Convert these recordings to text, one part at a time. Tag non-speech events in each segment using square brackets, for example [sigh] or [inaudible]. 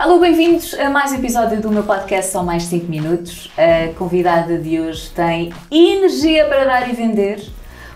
Alô, bem-vindos a mais um episódio do meu podcast Só Mais 5 Minutos. A convidada de hoje tem energia para dar e vender,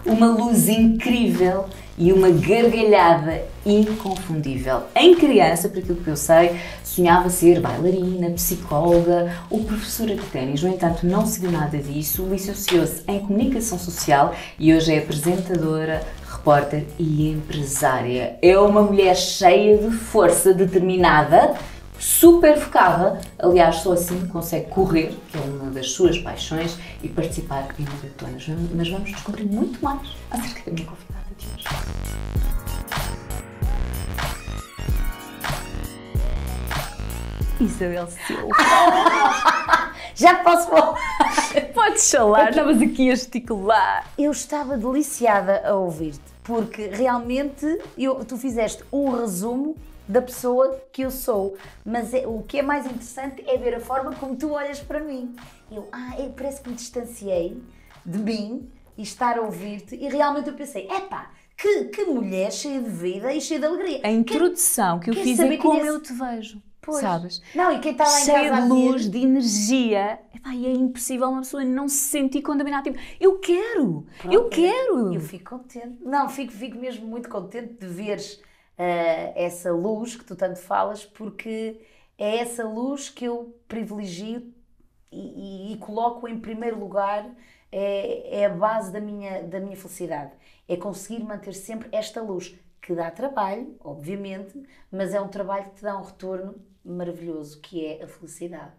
uma luz incrível e uma gargalhada inconfundível. Em criança, por aquilo que eu sei, sonhava ser bailarina, psicóloga ou professora de ténis. No entanto, não seguiu nada disso, licenciou-se em comunicação social e hoje é apresentadora, repórter e empresária. É uma mulher cheia de força, determinada super focada. Aliás, só assim consegue correr, que é uma das suas paixões, e participar em maratonas. Mas vamos descobrir muito mais acerca da minha convidada de hoje. Isabel Silva. [laughs] Já posso falar? Podes falar, estavas aqui a gesticular. Eu estava deliciada a ouvir-te, porque realmente eu, tu fizeste um resumo da pessoa que eu sou. Mas é, o que é mais interessante é ver a forma como tu olhas para mim. Eu, ah, eu parece que me distanciei de mim e estar a ouvir-te e realmente eu pensei, epá, que, que mulher cheia de vida e cheia de alegria. A introdução que, que eu fiz é como eu te vejo. Pois. Sabes? Não, e quem está lá em Cheia casa de luz, de energia. Epá, e é impossível uma pessoa não se sentir contaminada. Tipo, eu quero! Pronto, eu quero! Eu fico contente. Não, fico, fico mesmo muito contente de veres uh, essa luz que tu tanto falas, porque é essa luz que eu privilegio e, e, e coloco em primeiro lugar, é, é, a base da minha, da minha felicidade. É conseguir manter sempre esta luz, que dá trabalho, obviamente, mas é um trabalho que te dá um retorno maravilhoso, que é a felicidade.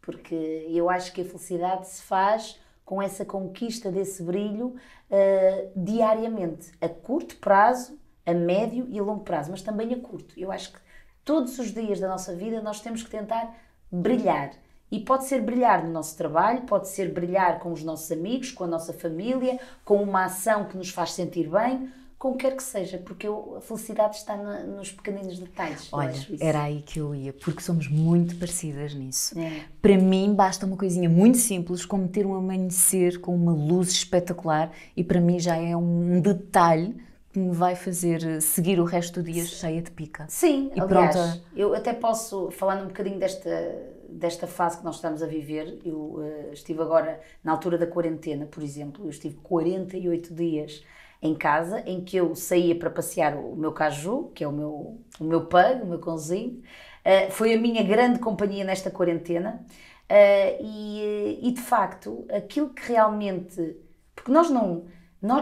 Porque eu acho que a felicidade se faz com essa conquista desse brilho uh, diariamente, a curto prazo a médio e a longo prazo, mas também a curto. Eu acho que todos os dias da nossa vida nós temos que tentar brilhar. E pode ser brilhar no nosso trabalho, pode ser brilhar com os nossos amigos, com a nossa família, com uma ação que nos faz sentir bem, com o que quer que seja, porque eu, a felicidade está na, nos pequeninos detalhes. Olha, era aí que eu ia, porque somos muito parecidas nisso. É. Para mim, basta uma coisinha muito simples, como ter um amanhecer com uma luz espetacular, e para mim já é um detalhe que me vai fazer seguir o resto do dia cheia de pica. Sim, e aliás, pronta. eu até posso, falar um bocadinho desta, desta fase que nós estamos a viver, eu uh, estive agora na altura da quarentena, por exemplo, eu estive 48 dias em casa, em que eu saía para passear o meu caju, que é o meu, o meu pug, o meu cãozinho, uh, foi a minha grande companhia nesta quarentena, uh, e, e de facto, aquilo que realmente, porque nós não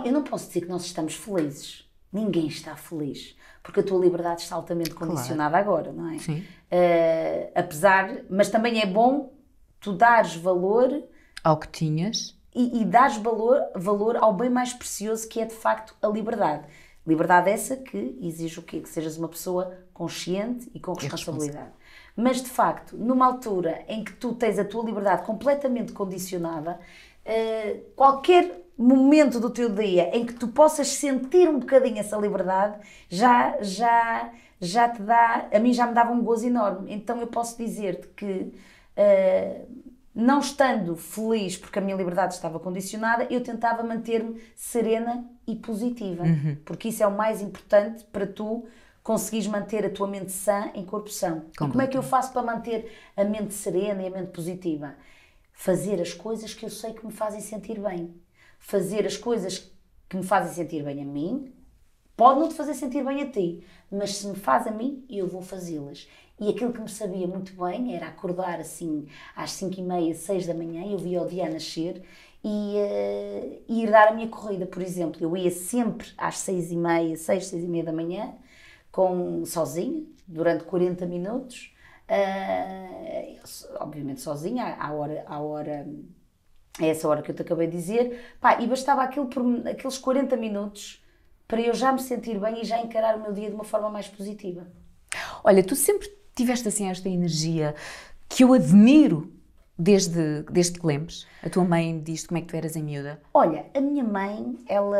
eu não posso dizer que nós estamos felizes. Ninguém está feliz. Porque a tua liberdade está altamente condicionada claro. agora, não é? Sim. Uh, apesar, mas também é bom tu dares valor ao que tinhas e, e dares valor, valor ao bem mais precioso que é de facto a liberdade. Liberdade essa que exige o quê? Que sejas uma pessoa consciente e com responsabilidade. Mas de facto, numa altura em que tu tens a tua liberdade completamente condicionada, uh, qualquer momento do teu dia em que tu possas sentir um bocadinho essa liberdade, já, já, já te dá, a mim já me dava um gozo enorme. Então eu posso dizer-te que, uh, não estando feliz porque a minha liberdade estava condicionada, eu tentava manter-me serena e positiva, uhum. porque isso é o mais importante para tu conseguires manter a tua mente sã em corpo são. E como é que eu faço para manter a mente serena e a mente positiva? Fazer as coisas que eu sei que me fazem sentir bem fazer as coisas que me fazem sentir bem a mim, pode não te fazer sentir bem a ti, mas se me faz a mim, eu vou fazê-las. E aquilo que me sabia muito bem era acordar assim às 5 e meia, 6 da manhã, eu via o dia nascer e uh, ir dar a minha corrida, por exemplo. Eu ia sempre às 6 e meia, 6, 6 e meia da manhã, com, sozinha, durante 40 minutos, uh, obviamente sozinha, à hora, à hora a essa hora que eu te acabei de dizer, pá, e bastava aquilo por, aqueles 40 minutos para eu já me sentir bem e já encarar o meu dia de uma forma mais positiva. Olha, tu sempre tiveste assim esta energia que eu admiro desde, desde que lembres. A tua mãe diz como é que tu eras em miúda? Olha, a minha mãe, ela,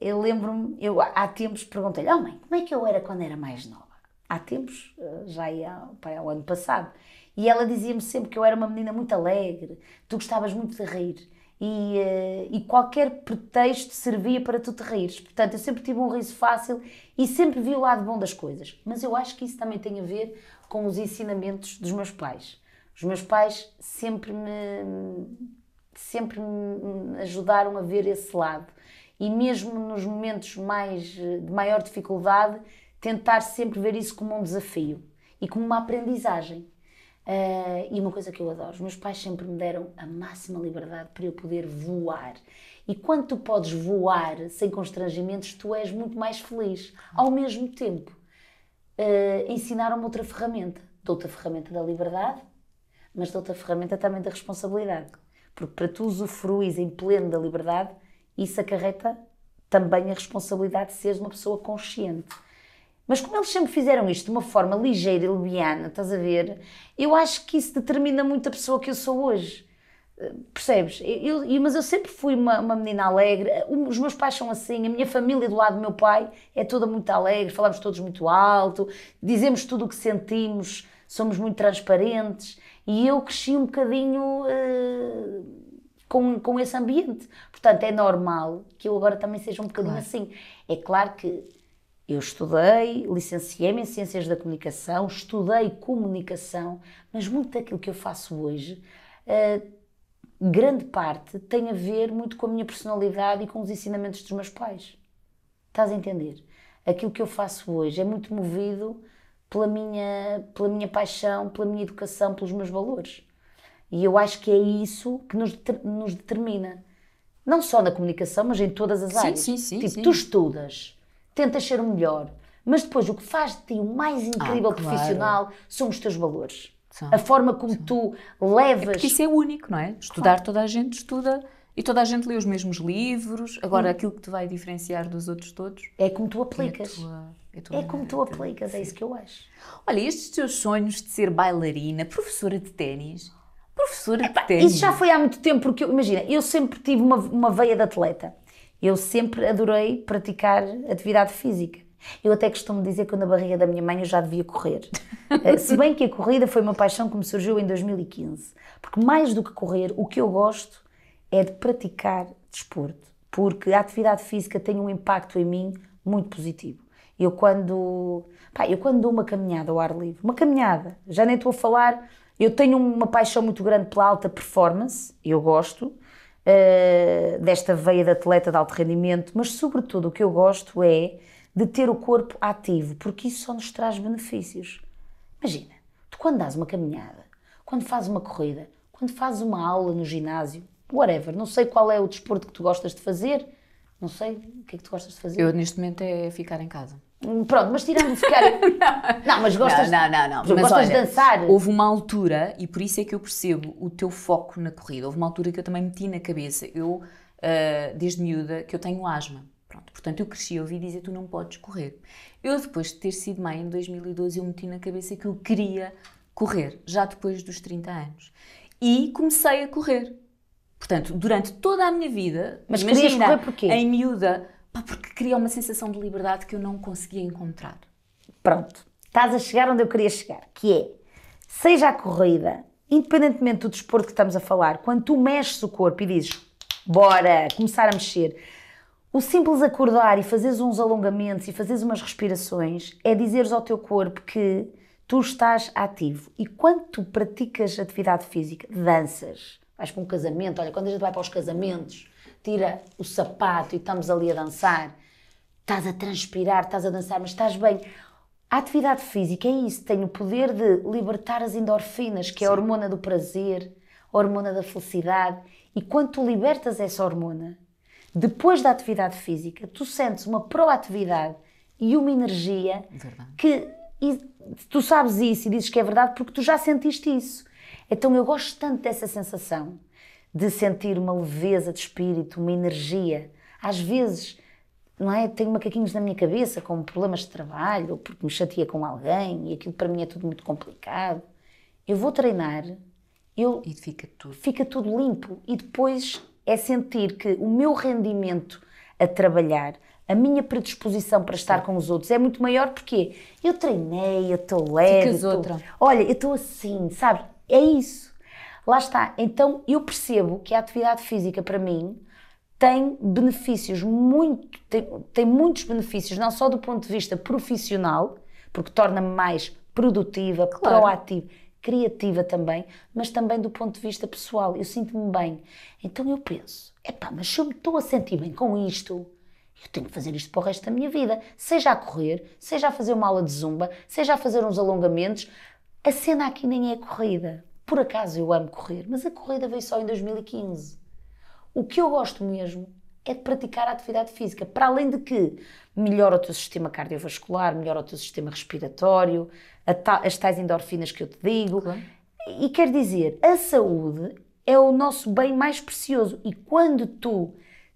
eu lembro-me, eu há tempos perguntei-lhe, oh mãe, como é que eu era quando era mais nova? Há tempos, eh, já ia para o ano passado. E ela dizia-me sempre que eu era uma menina muito alegre, tu gostavas muito de rir. E, uh, e, qualquer pretexto servia para tu te rires. Portanto, eu sempre tive um riso fácil e sempre vi o lado bom das coisas. Mas eu acho que isso também tem a ver com os ensinamentos dos meus pais. Os meus pais sempre me, sempre me ajudaram a ver esse lado. E mesmo nos momentos mais, de maior dificuldade, tentar sempre ver isso como um desafio e como uma aprendizagem. Uh, e uma coisa que eu adoro, os meus pais sempre me deram a máxima liberdade para eu poder voar. E quando tu podes voar sem constrangimentos, tu és muito mais feliz. Ao mesmo tempo, uh, ensinaram-me outra ferramenta. Dou-te a ferramenta da liberdade, mas dou-te a ferramenta também da responsabilidade. Porque para tu usufruís em pleno da liberdade, isso acarreta também a responsabilidade de seres uma pessoa consciente. Mas como eles sempre fizeram isto de uma forma ligeira e leviana, estás a ver? Eu acho que isso determina muito a pessoa que eu sou hoje. Percebes? Eu, eu, mas eu sempre fui uma, uma menina alegre. Os meus pais são assim, a minha família do lado do meu pai é toda muito alegre, falamos todos muito alto, dizemos tudo o que sentimos, somos muito transparentes. E eu cresci um bocadinho uh, com, com esse ambiente. Portanto, é normal que eu agora também seja um bocadinho claro. assim. É claro que eu estudei, licenciei-me em Ciências da Comunicação, estudei comunicação, mas muito daquilo que eu faço hoje, uh, grande parte tem a ver muito com a minha personalidade e com os ensinamentos dos meus pais. Estás a entender? Aquilo que eu faço hoje é muito movido pela minha, pela minha paixão, pela minha educação, pelos meus valores. E eu acho que é isso que nos, nos determina. Não só na comunicação, mas em todas as sim, áreas. Sim, sim, tipo, sim. tu estudas, tentas ser o melhor, mas depois o que faz de ti o mais incrível ah, claro. profissional são os teus valores. São, a forma como são. tu levas. É porque isso é único, não é? Estudar, claro. toda a gente estuda e toda a gente lê os mesmos livros. Agora, hum. aquilo que te vai diferenciar dos outros todos é como tu aplicas. É, tua, é, tua é como tu aplicas, é isso que eu acho. Olha, estes teus sonhos de ser bailarina, professora de ténis. Professora de ténis. Isso já foi há muito tempo, porque imagina, eu sempre tive uma, uma veia de atleta. Eu sempre adorei praticar atividade física. Eu até costumo dizer que na barriga da minha mãe eu já devia correr. [laughs] Eh, se bem que a corrida foi uma paixão que me surgiu em 2015. Porque mais do que correr, o que eu gosto é de praticar desporto. Porque a atividade física tem um impacto em mim muito positivo. Eu quando, pá, eu quando dou uma caminhada ao ar livre, uma caminhada, já nem estou a falar, eu tenho uma paixão muito grande pela alta performance, eu gosto, uh, desta veia de atleta de alto rendimento, mas sobretudo o que eu gosto é de ter o corpo ativo, porque isso só nos traz benefícios. Imagina, tu quando dás uma caminhada, quando fazes uma corrida, quando fazes uma aula no ginásio, whatever, não sei qual é o desporto que tu gostas de fazer, não sei o que é que tu gostas de fazer. Eu neste momento é ficar em casa. Pronto, mas tirando de ficar. [laughs] não, mas gostas, não, não, não, não. Mas gostas olha, de dançar. Houve uma altura, e por isso é que eu percebo o teu foco na corrida, houve uma altura que eu também meti na cabeça, eu, uh, desde miúda, que eu tenho asma. Pronto, portanto, eu cresci a ouvir dizer tu não podes correr. Eu, depois de ter sido mãe em 2012, eu meti na cabeça que eu queria correr, já depois dos 30 anos. E comecei a correr. Portanto, durante toda a minha vida, mas querias correr porquê? Em miúda, porque queria uma sensação de liberdade que eu não conseguia encontrar. Pronto, estás a chegar onde eu queria chegar, que é, seja a corrida, independentemente do desporto que estamos a falar, quando tu mexes o corpo e dizes, bora, começar a mexer, o simples acordar e fazeres uns alongamentos e fazeres umas respirações é dizeres ao teu corpo que tu estás ativo. E quando tu praticas atividade física, danças, vais para um casamento, olha, quando a gente vai para os casamentos, tira o sapato e estamos ali a dançar, estás a transpirar, estás a dançar, mas estás bem. A atividade física é isso, tem o poder de libertar as endorfinas, que é a hormona do prazer, a hormona da felicidade. E quando tu libertas essa hormona, depois da atividade física, tu sentes uma proatividade e uma energia verdade. que tu sabes isso e dizes que é verdade porque tu já sentiste isso. Então eu gosto tanto dessa sensação de sentir uma leveza de espírito, uma energia. Às vezes, não é? Tenho macaquinhos na minha cabeça com problemas de trabalho ou porque me chateia com alguém e aquilo para mim é tudo muito complicado. Eu vou treinar, eu e fica tudo. Fica tudo limpo e depois é sentir que o meu rendimento a trabalhar, a minha predisposição para estar Sim. com os outros é muito maior porque eu treinei, eu estou leve. Ficas outra. Olha, eu estou assim, sabe? É isso. Lá está. Então eu percebo que a atividade física para mim tem benefícios muito, tem, tem muitos benefícios, não só do ponto de vista profissional, porque torna-me mais produtiva, Claro. proativa, criativa também, mas também do ponto de vista pessoal. Eu sinto-me bem. Então eu penso, epá, mas se eu me estou a sentir bem com isto, eu tenho que fazer isto para o resto da minha vida. Seja a correr, seja a fazer uma aula de zumba, seja a fazer uns alongamentos. A cena aqui nem é corrida. Por acaso eu amo correr, mas a corrida veio só em 2015. O que eu gosto mesmo é de praticar a atividade física, para além de que melhora o teu sistema cardiovascular, melhora o teu sistema respiratório, ta- as tais endorfinas que eu te digo. Claro. E quer dizer, a saúde é o nosso bem mais precioso. E quando tu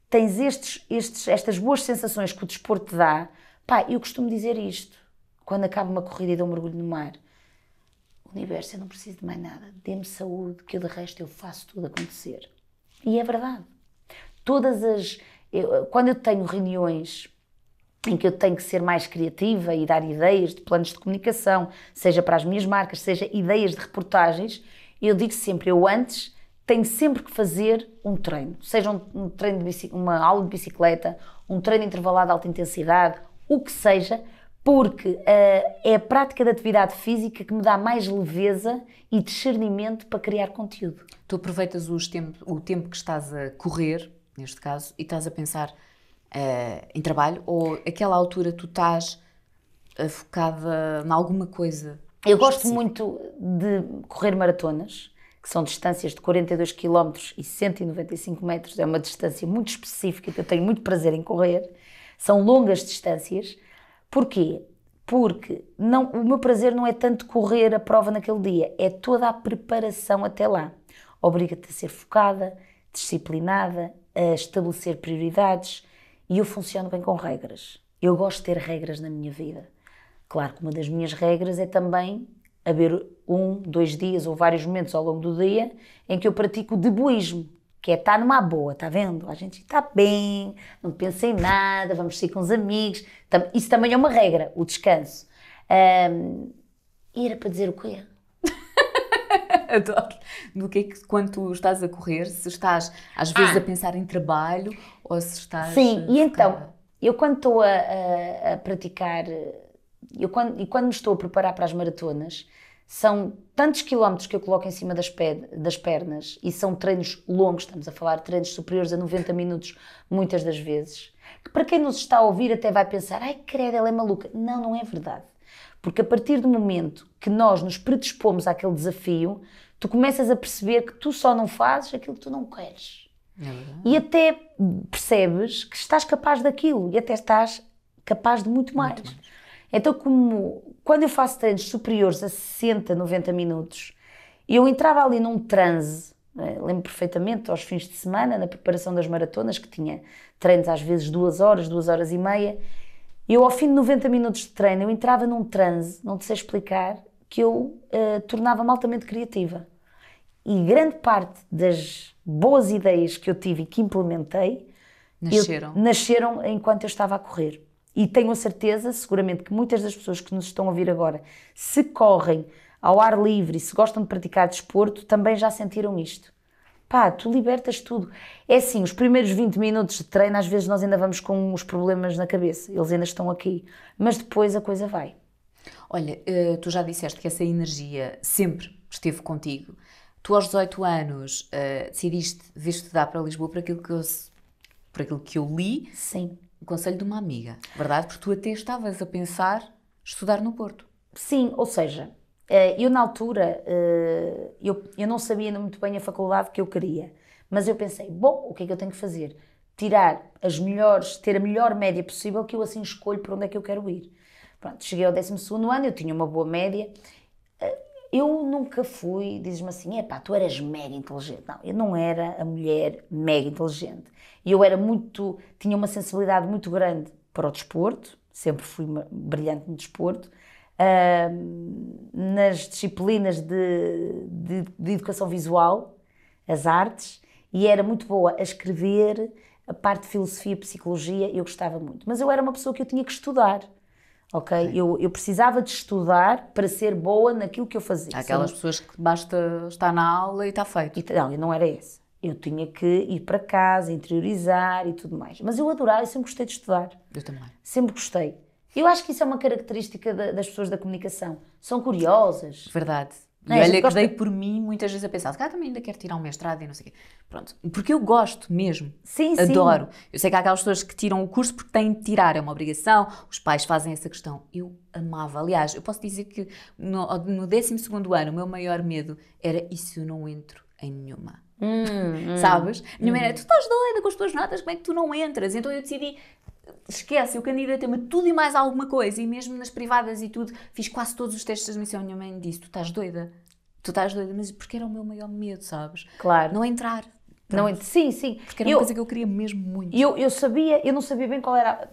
tens estes, estes, estas boas sensações que o desporto te dá, pá, eu costumo dizer isto, quando acabo uma corrida e dou um mergulho no mar. Universo, eu não preciso de mais nada. Dê-me saúde, que eu de resto eu faço tudo acontecer. E é verdade. Todas as. eu- quando eu tenho reuniões em que eu tenho que ser mais criativa e dar ideias de planos de comunicação, seja para as minhas marcas, seja ideias de reportagens, eu digo sempre, eu antes tenho sempre que fazer um treino, seja um, um treino de uma aula de bicicleta, um treino intervalado de alta intensidade, o que seja, porque ah, é a prática da atividade física que me dá mais leveza e discernimento para criar conteúdo. Tu aproveitas tempo, o tempo que estás a correr, neste caso, e estás a pensar eh, em trabalho, ou aquela altura tu estás eh, focada em alguma coisa? Eu gosto específica? muito de correr maratonas, que são distâncias de 42 km e 195 metros. É uma distância muito específica que eu tenho muito prazer em correr. São longas distâncias. Porquê? Porque não, o meu prazer não é tanto correr a prova naquele dia, é toda a preparação até lá. Obriga-te a ser focada, disciplinada, a estabelecer prioridades e eu funciono bem com regras. Eu gosto de ter regras na minha vida. Claro que uma das minhas regras é também haver um, dois dias ou vários momentos ao longo do dia em que eu pratico o deboísmo, que é estar numa boa, está vendo? A gente está bem, não pensa em nada, vamos sair com os amigos. Isso também é uma regra, o descanso. Ahm, e era para dizer o quê? [laughs] Adoro. Do que é que quando tu estás a correr, se estás às vezes Ah. a pensar em trabalho ou se estás. Sim, e então, eu quando estou a, a- a praticar, eu quando, e quando me estou a preparar para as maratonas, são tantos quilómetros que eu coloco em cima das, pe- das pernas e são treinos longos, estamos a falar de treinos superiores a 90 minutos, muitas das vezes, que para quem nos está a ouvir até vai pensar, ai credo, ela é maluca. Não, não é verdade. Porque a partir do momento que nós nos predispomos àquele desafio, tu começas a perceber que tu só não fazes aquilo que tu não queres É e até percebes que estás capaz daquilo e até estás capaz de muito mais. Então, como quando eu faço treinos superiores a 60, 90 minutos, eu entrava ali num transe, eh, lembro perfeitamente aos fins de semana, na preparação das maratonas, que tinha treinos às vezes duas horas, duas horas e meia. Eu, ao fim de 90 minutos de treino, eu entrava num transe, não te sei explicar, que eu eh, tornava-me altamente criativa. E grande parte das boas ideias que eu tive e que implementei eu- Nasceram. nasceram enquanto eu estava a correr. E tenho a certeza, seguramente, que muitas das pessoas que nos estão a ouvir agora, se correm ao ar livre e se gostam de praticar desporto, também já sentiram isto. Pá, tu libertas tudo. É assim, os primeiros 20 minutos de treino, às vezes nós ainda vamos com os problemas na cabeça, eles ainda estão aqui. Mas depois a coisa vai. Olha, eh, tu já disseste que essa energia sempre esteve contigo. Tu, aos 18 anos, eh, decidiste vir estudar para Lisboa por aquilo que eu, por aquilo que eu li, Sim. O conselho de uma amiga, verdade? Porque tu até estavas a pensar estudar no Porto. Sim, ou seja, eh, eu na altura, eh, eu, eu não sabia muito bem a faculdade que eu queria, mas eu pensei, bom, o que é que eu tenho que fazer? Tirar as melhores, ter a melhor média possível que eu assim escolho para onde é que eu quero ir. Pronto, cheguei ao 12º ano, eu tinha uma boa média, eu nunca fui, dizes-me assim, epá, tu eras mega inteligente. Não, eu não era a mulher mega inteligente. Eu era muito, tinha uma sensibilidade muito grande para o desporto, sempre fui brilhante no desporto, ahm, nas disciplinas de, de, de educação visual, as artes, e era muito boa a escrever, a parte de filosofia psicologia, eu gostava muito. Mas eu era uma pessoa que eu tinha que estudar. Ok? Eu, eu precisava de estudar para ser boa naquilo que eu fazia. Há aquelas pessoas que basta estar na aula e está feito. E, não, eu não era esse. Eu tinha que ir para casa, interiorizar e tudo mais. Mas eu adorava, eu sempre gostei de estudar. Eu também. Sempre gostei. Eu acho que isso é uma característica da- das pessoas da comunicação. São curiosas. Verdade. E é? A gente olha que dei por mim muitas vezes a pensar, cara, também ainda quero tirar um mestrado e não sei o quê. Pronto. Porque eu gosto mesmo. Sim, sim. Adoro. Eu sei que há aquelas pessoas que tiram o curso porque têm de tirar, é uma obrigação, os pais fazem essa questão. Eu amava. Aliás, eu posso dizer que no, no 12 ano o meu maior medo era e se eu não entro em nenhuma? Hum, hum. Sabes? Minha mãe era, tu estás doida com as tuas notas, como é que tu não entras? Então eu decidi, esquece, eu candidatei-me a tudo e mais alguma coisa, e mesmo nas privadas e tudo, fiz quase todos os testes de admissão. Minha mãe disse, tu estás doida? Tu estás doida? Mas porque era o meu maior medo, sabes? Claro. Não entrar. Não, sim, sim. Porque era uma Eu- coisa que eu queria mesmo muito. Eu, eu sabia, eu não sabia bem qual era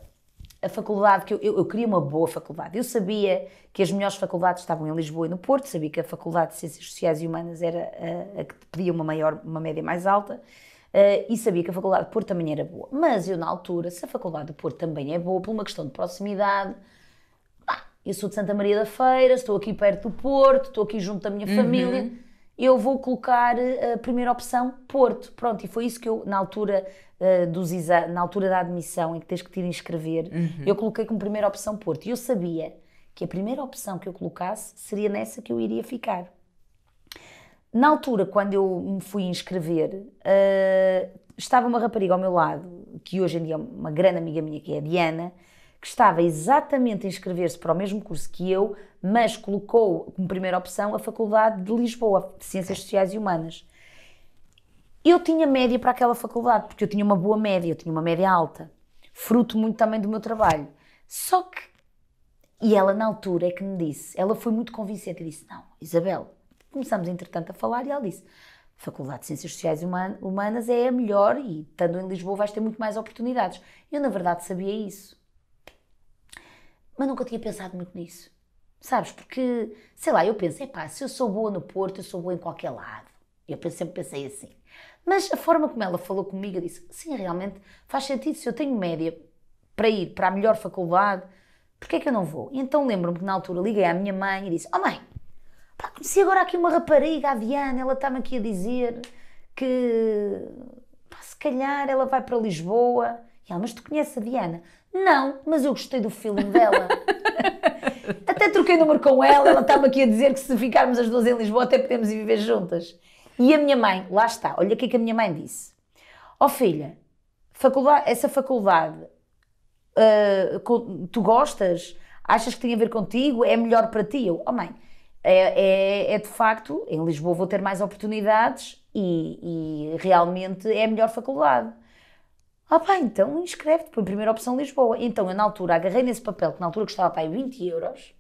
a, a faculdade, que eu, eu, eu queria uma boa faculdade. Eu sabia que as melhores faculdades estavam em Lisboa e no Porto, sabia que a Faculdade de Ciências Sociais e Humanas era a, a que pedia uma, maior, uma média mais alta. Eh, e sabia que a Faculdade de Porto também era boa. Mas eu, na altura, se a Faculdade de Porto também é boa, por uma questão de proximidade, eu sou de Santa Maria da Feira, estou aqui perto do Porto, estou aqui junto da minha família, eu vou colocar eh, a primeira opção Porto. Pronto, e foi isso que eu, na altura, eh, dos exa- na altura da admissão, em que tens que te ir inscrever, eu coloquei como primeira opção Porto. E eu sabia que a primeira opção que eu colocasse seria nessa que eu iria ficar. Na altura, quando eu me fui inscrever, eh, estava uma rapariga ao meu lado, que hoje em dia é uma grande amiga minha, que é a Diana, que estava exatamente a inscrever-se para o mesmo curso que eu, mas colocou como primeira opção a Faculdade de Lisboa, de Ciências Sociais e Humanas. Eu tinha média para aquela faculdade, porque eu tinha uma boa média, eu tinha uma média alta, fruto muito também do meu trabalho. Só que, e ela na altura é que me disse, ela foi muito convincente e disse: Não, Isabel, começamos entretanto a falar e ela disse: Faculdade de Ciências Sociais e Human- Humanas é a melhor e estando em Lisboa vais ter muito mais oportunidades. Eu na verdade sabia isso, mas nunca tinha pensado muito nisso. Sabes? Porque, sei lá, eu penso, epá, se eu sou boa no Porto, eu sou boa em qualquer lado. Eu sempre pensei assim. Mas a forma como ela falou comigo, eu disse, sim, realmente faz sentido, se eu tenho média para ir para a melhor faculdade, porquê é que eu não vou? E então lembro-me que na altura liguei à minha mãe e disse, oh mãe, pá, conheci agora aqui uma rapariga, a Diana, ela está-me aqui a dizer que, pá, se calhar ela vai para Lisboa. E ela, mas tu conheces a Diana? Não, mas eu gostei do filme dela. [laughs] Até troquei número com ela, ela estava aqui a dizer que se ficarmos as duas em Lisboa até podemos ir viver juntas. E a minha mãe, lá está, olha o que é que a minha mãe disse. Ó oh, filha, faculdade, essa faculdade, co- tu gostas? Achas que tem a ver contigo? É melhor para ti? Eu, oh mãe, é, é, é de facto, em Lisboa vou ter mais oportunidades e, e realmente é a melhor faculdade. Ah pá, então inscreve-te, põe primeira opção Lisboa. Então eu na altura agarrei nesse papel, que na altura custava pá, aí 20 euros,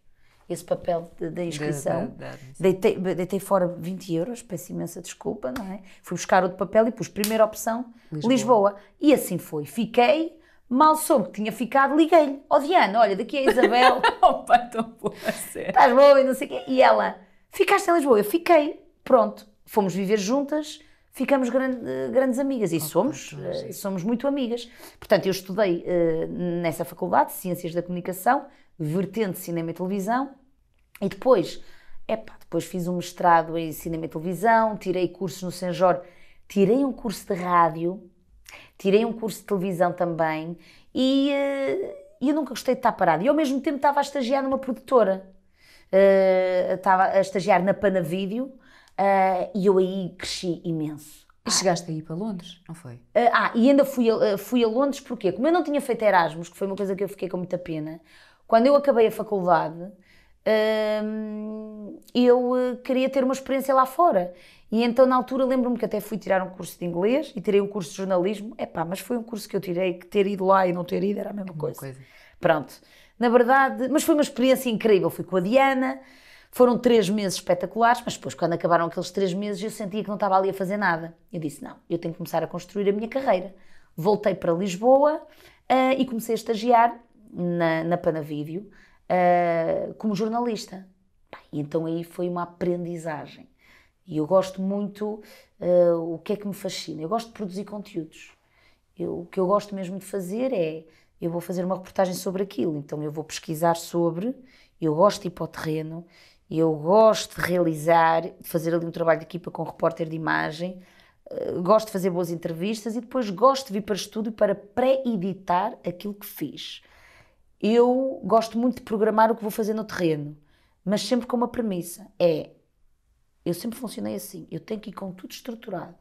esse papel de- da inscrição. Da- da admissão. Deitei, deitei fora 20 euros, peço imensa desculpa, não é? Fui buscar outro papel e pus primeira opção Lisboa. Lisboa. E assim foi. Fiquei, mal soube que tinha ficado, liguei-lhe. Ó Diana, olha, daqui é a Isabel, [laughs] Opa, tão boa, a estás boa e não sei o quê. E ela, ficaste em Lisboa? Eu fiquei, pronto. Fomos viver juntas, ficamos gran- eh, grandes amigas e somos, tão eh, giro. somos muito amigas. Portanto, eu estudei eh, nessa faculdade, Ciências da Comunicação, vertente Cinema e Televisão, e depois, epá, depois fiz um mestrado em Cinema e Televisão, tirei cursos no Senjor, tirei um curso de rádio, tirei um curso de televisão também, e e eu nunca gostei de estar parada. E ao mesmo tempo estava a estagiar numa produtora. Eh, estava a estagiar na Panavídeo eh, e eu aí cresci imenso. E chegaste aí para Londres, não foi? Uh, ah, e ainda fui a, uh, fui a Londres porque, como eu não tinha feito Erasmus, que foi uma coisa que eu fiquei com muita pena, quando eu acabei a faculdade, hum, eu uh, queria ter uma experiência lá fora. E então, na altura, lembro-me que até fui tirar um curso de inglês e tirei um curso de jornalismo. Epá, mas foi um curso que eu tirei, que ter ido lá e não ter ido era a mesma coisa. coisa. Pronto. Na verdade, mas foi uma experiência incrível. Fui com a Diana, foram três meses espetaculares, mas depois, quando acabaram aqueles três meses, eu sentia que não estava ali a fazer nada. Eu disse: não, eu tenho que começar a construir a minha carreira. Voltei para Lisboa ah, e comecei a estagiar na, na Panavídeo ah, como jornalista. Pá, e então aí foi uma aprendizagem. E eu gosto muito, ah, o que é que me fascina? Eu gosto de produzir conteúdos. Eu- o que eu gosto mesmo de fazer é, eu vou fazer uma reportagem sobre aquilo, então eu vou pesquisar sobre, eu gosto de ir para o terreno, eu gosto de realizar, de fazer ali um trabalho de equipa com um repórter de imagem, eh, gosto de fazer boas entrevistas e depois gosto de vir para estúdio para pré-editar aquilo que fiz. eu gosto muito de programar o que vou fazer no terreno, mas sempre com uma premissa: é. Eu sempre funcionei assim, eu tenho que ir com tudo estruturado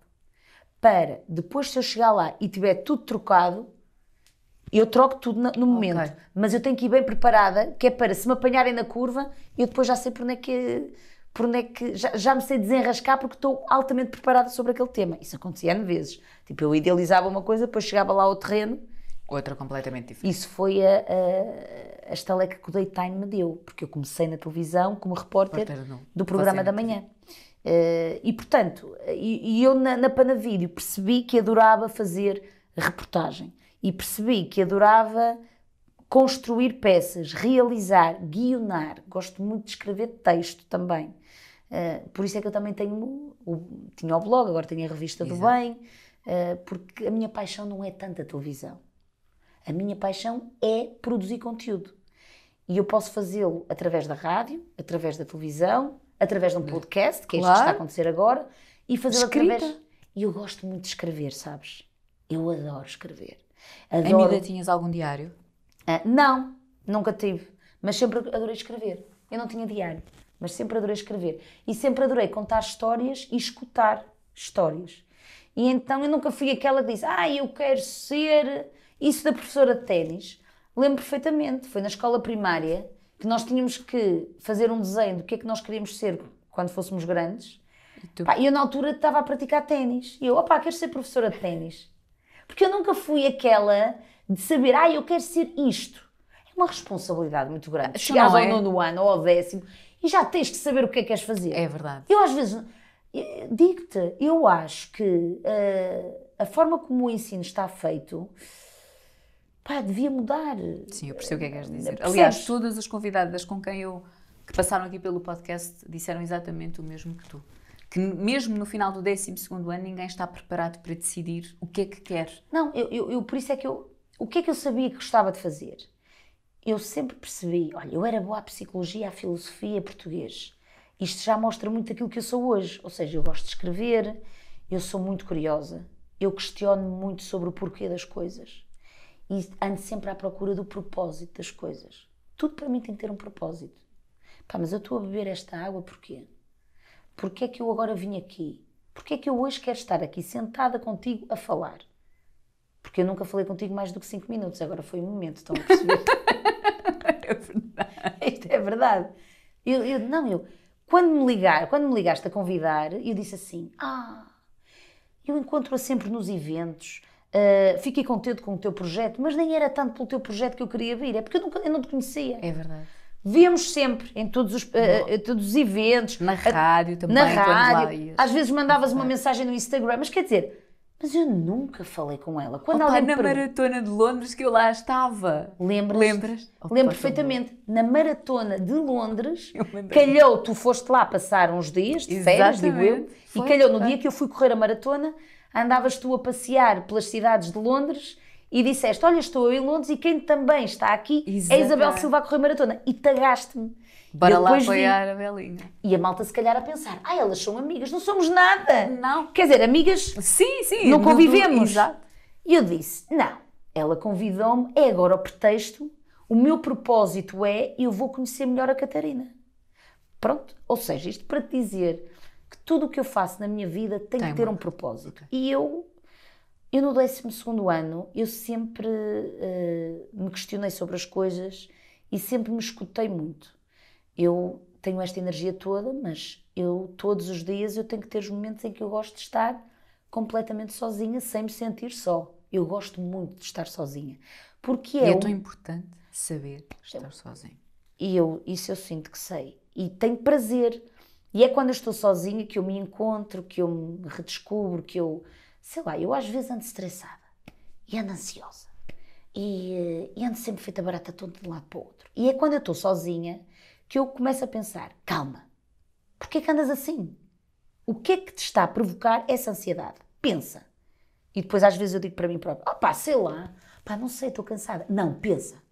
para depois, se eu chegar lá e tiver tudo trocado, eu troco tudo no, no momento. Ok. Mas eu tenho que ir bem preparada, que é para se me apanharem na curva, eu depois já sei por onde é que. Por onde é que já, já me sei desenrascar porque estou altamente preparada sobre aquele tema. Isso acontecia N vezes. Tipo, eu idealizava uma coisa, depois chegava lá ao terreno Outra completamente diferente. isso foi a, a, a estaleca que o Daytime me deu, porque eu comecei na televisão como repórter Repórter do programa da manhã. Eh, e portanto, e, e eu na, na Panavídeo percebi que adorava fazer reportagem e percebi que adorava construir peças, realizar, guionar. Gosto muito de escrever texto também. Eh, por isso é que eu também tenho o, tinha o blog, agora tenho a revista do Exato. bem, eh, porque a minha paixão não é tanto a televisão. A minha paixão é produzir conteúdo. E eu posso fazê-lo através da rádio, através da televisão, através de um podcast, que é isto que Claro. está a acontecer agora, e fazê-lo Escrita. através. E eu gosto muito de escrever, sabes? Eu adoro escrever. Adoro. vida tinhas algum diário? Ah, não, nunca tive. Mas sempre adorei escrever. Eu não tinha diário, mas sempre adorei escrever. E sempre adorei contar histórias e escutar histórias. E então eu nunca fui aquela que disse: Ah, eu quero ser isso da professora de ténis. Lembro perfeitamente, foi na escola primária que nós tínhamos que fazer um desenho do que é que nós queríamos ser quando fôssemos grandes. E? Pá, eu na altura estava a praticar ténis. E eu, opá, quero ser professora de ténis. Porque eu nunca fui aquela de saber, ah, eu quero ser isto. É uma responsabilidade muito grande. Chegares ao é. nono ano ou ao décimo e já tens que saber o que é que queres fazer. É verdade. Eu às vezes, eh, digo-te, eu acho que eh, a forma como o ensino está feito, pá, devia mudar. Sim, eu percebo o que é que queres dizer. Percebes? Aliás, todas as convidadas com quem eu que passaram aqui pelo podcast disseram exatamente o mesmo que tu. Que mesmo no final do 12 ano ninguém está preparado para decidir o que é que quer. Não, eu, eu, eu- por isso é que eu. O que é que eu sabia que gostava de fazer? Eu sempre percebi, olha, eu era boa à psicologia, à filosofia, a português. Isto já mostra muito aquilo que eu sou hoje. Ou seja, eu gosto de escrever, eu sou muito curiosa, eu questiono muito sobre o porquê das coisas e ando sempre à procura do propósito das coisas. Tudo para mim tem que ter um propósito. Pá, mas eu estou a beber esta água porquê? Porquê é que eu agora vim aqui? Porquê é que eu hoje quero estar aqui sentada contigo a falar? Porque eu nunca falei contigo mais do que 5 minutos, agora foi um momento, estão a perceber? [laughs] É verdade. [laughs] Isto é verdade. Eu, eu- não, eu, quando me ligar, quando me ligaste a convidar, eu disse assim: Ah, eu encontro-a sempre nos eventos, ah, fiquei contente com o teu projeto, mas nem era tanto pelo teu projeto que eu queria vir, é porque eu, nunca, eu não te conhecia. É verdade. Víamos sempre em todos os, ah, todos os eventos, Na rádio também, na rádio, às vezes mandavas uma mensagem no Instagram, mas quer dizer, mas eu nunca falei com ela. Quando Opa, alguém na pergunta- maratona de Londres que eu lá estava. Lembras? Lembras? Opa, Lembro perfeitamente. Na maratona de Londres, [laughs] calhou, tu foste lá passar uns dias de férias, digo eu, Exatamente. e Foi, calhou no foi. dia que eu fui correr a maratona, andavas tu a passear pelas cidades de Londres e disseste: Olha, estou eu em Londres e quem também está aqui é a Isabel Exatamente. Silva a correr maratona. E tagaste-me. Bora lá depois vi. apoiar a Belinha. E a malta se calhar a pensar: Ah, elas são amigas, não somos nada. Não. Quer dizer, amigas Sim, sim. não convivemos. Exato. E eu disse: não, ela convidou-me, é agora o pretexto. O meu propósito é eu vou conhecer melhor a Catarina. Pronto. Ou seja, isto para te dizer tudo o que eu faço na minha vida tem, Tem que ter um propósito. E eu, eu no 12 ano, eu sempre eh, me questionei sobre as coisas e sempre me escutei muito. Eu tenho esta energia toda, mas eu todos os dias eu tenho que ter os momentos em que eu gosto de estar completamente sozinha, sem me sentir só. Eu gosto muito de estar sozinha. Porque é, é um- tão importante saber estar sozinho. e eu, isso eu sinto que sei. E tenho prazer. E é quando eu estou sozinha que eu me encontro, que eu me redescubro, que eu, sei lá, eu às vezes ando estressada e ando ansiosa. E, eh, e ando sempre feita barata toda de um lado para o outro. E é quando eu estou sozinha que eu começo a pensar: calma, porquê que andas assim? O que é que te está a provocar essa ansiedade? Pensa. E depois às vezes eu digo para mim própria: ah pá, sei lá, pá, não sei, estou cansada. Não, pensa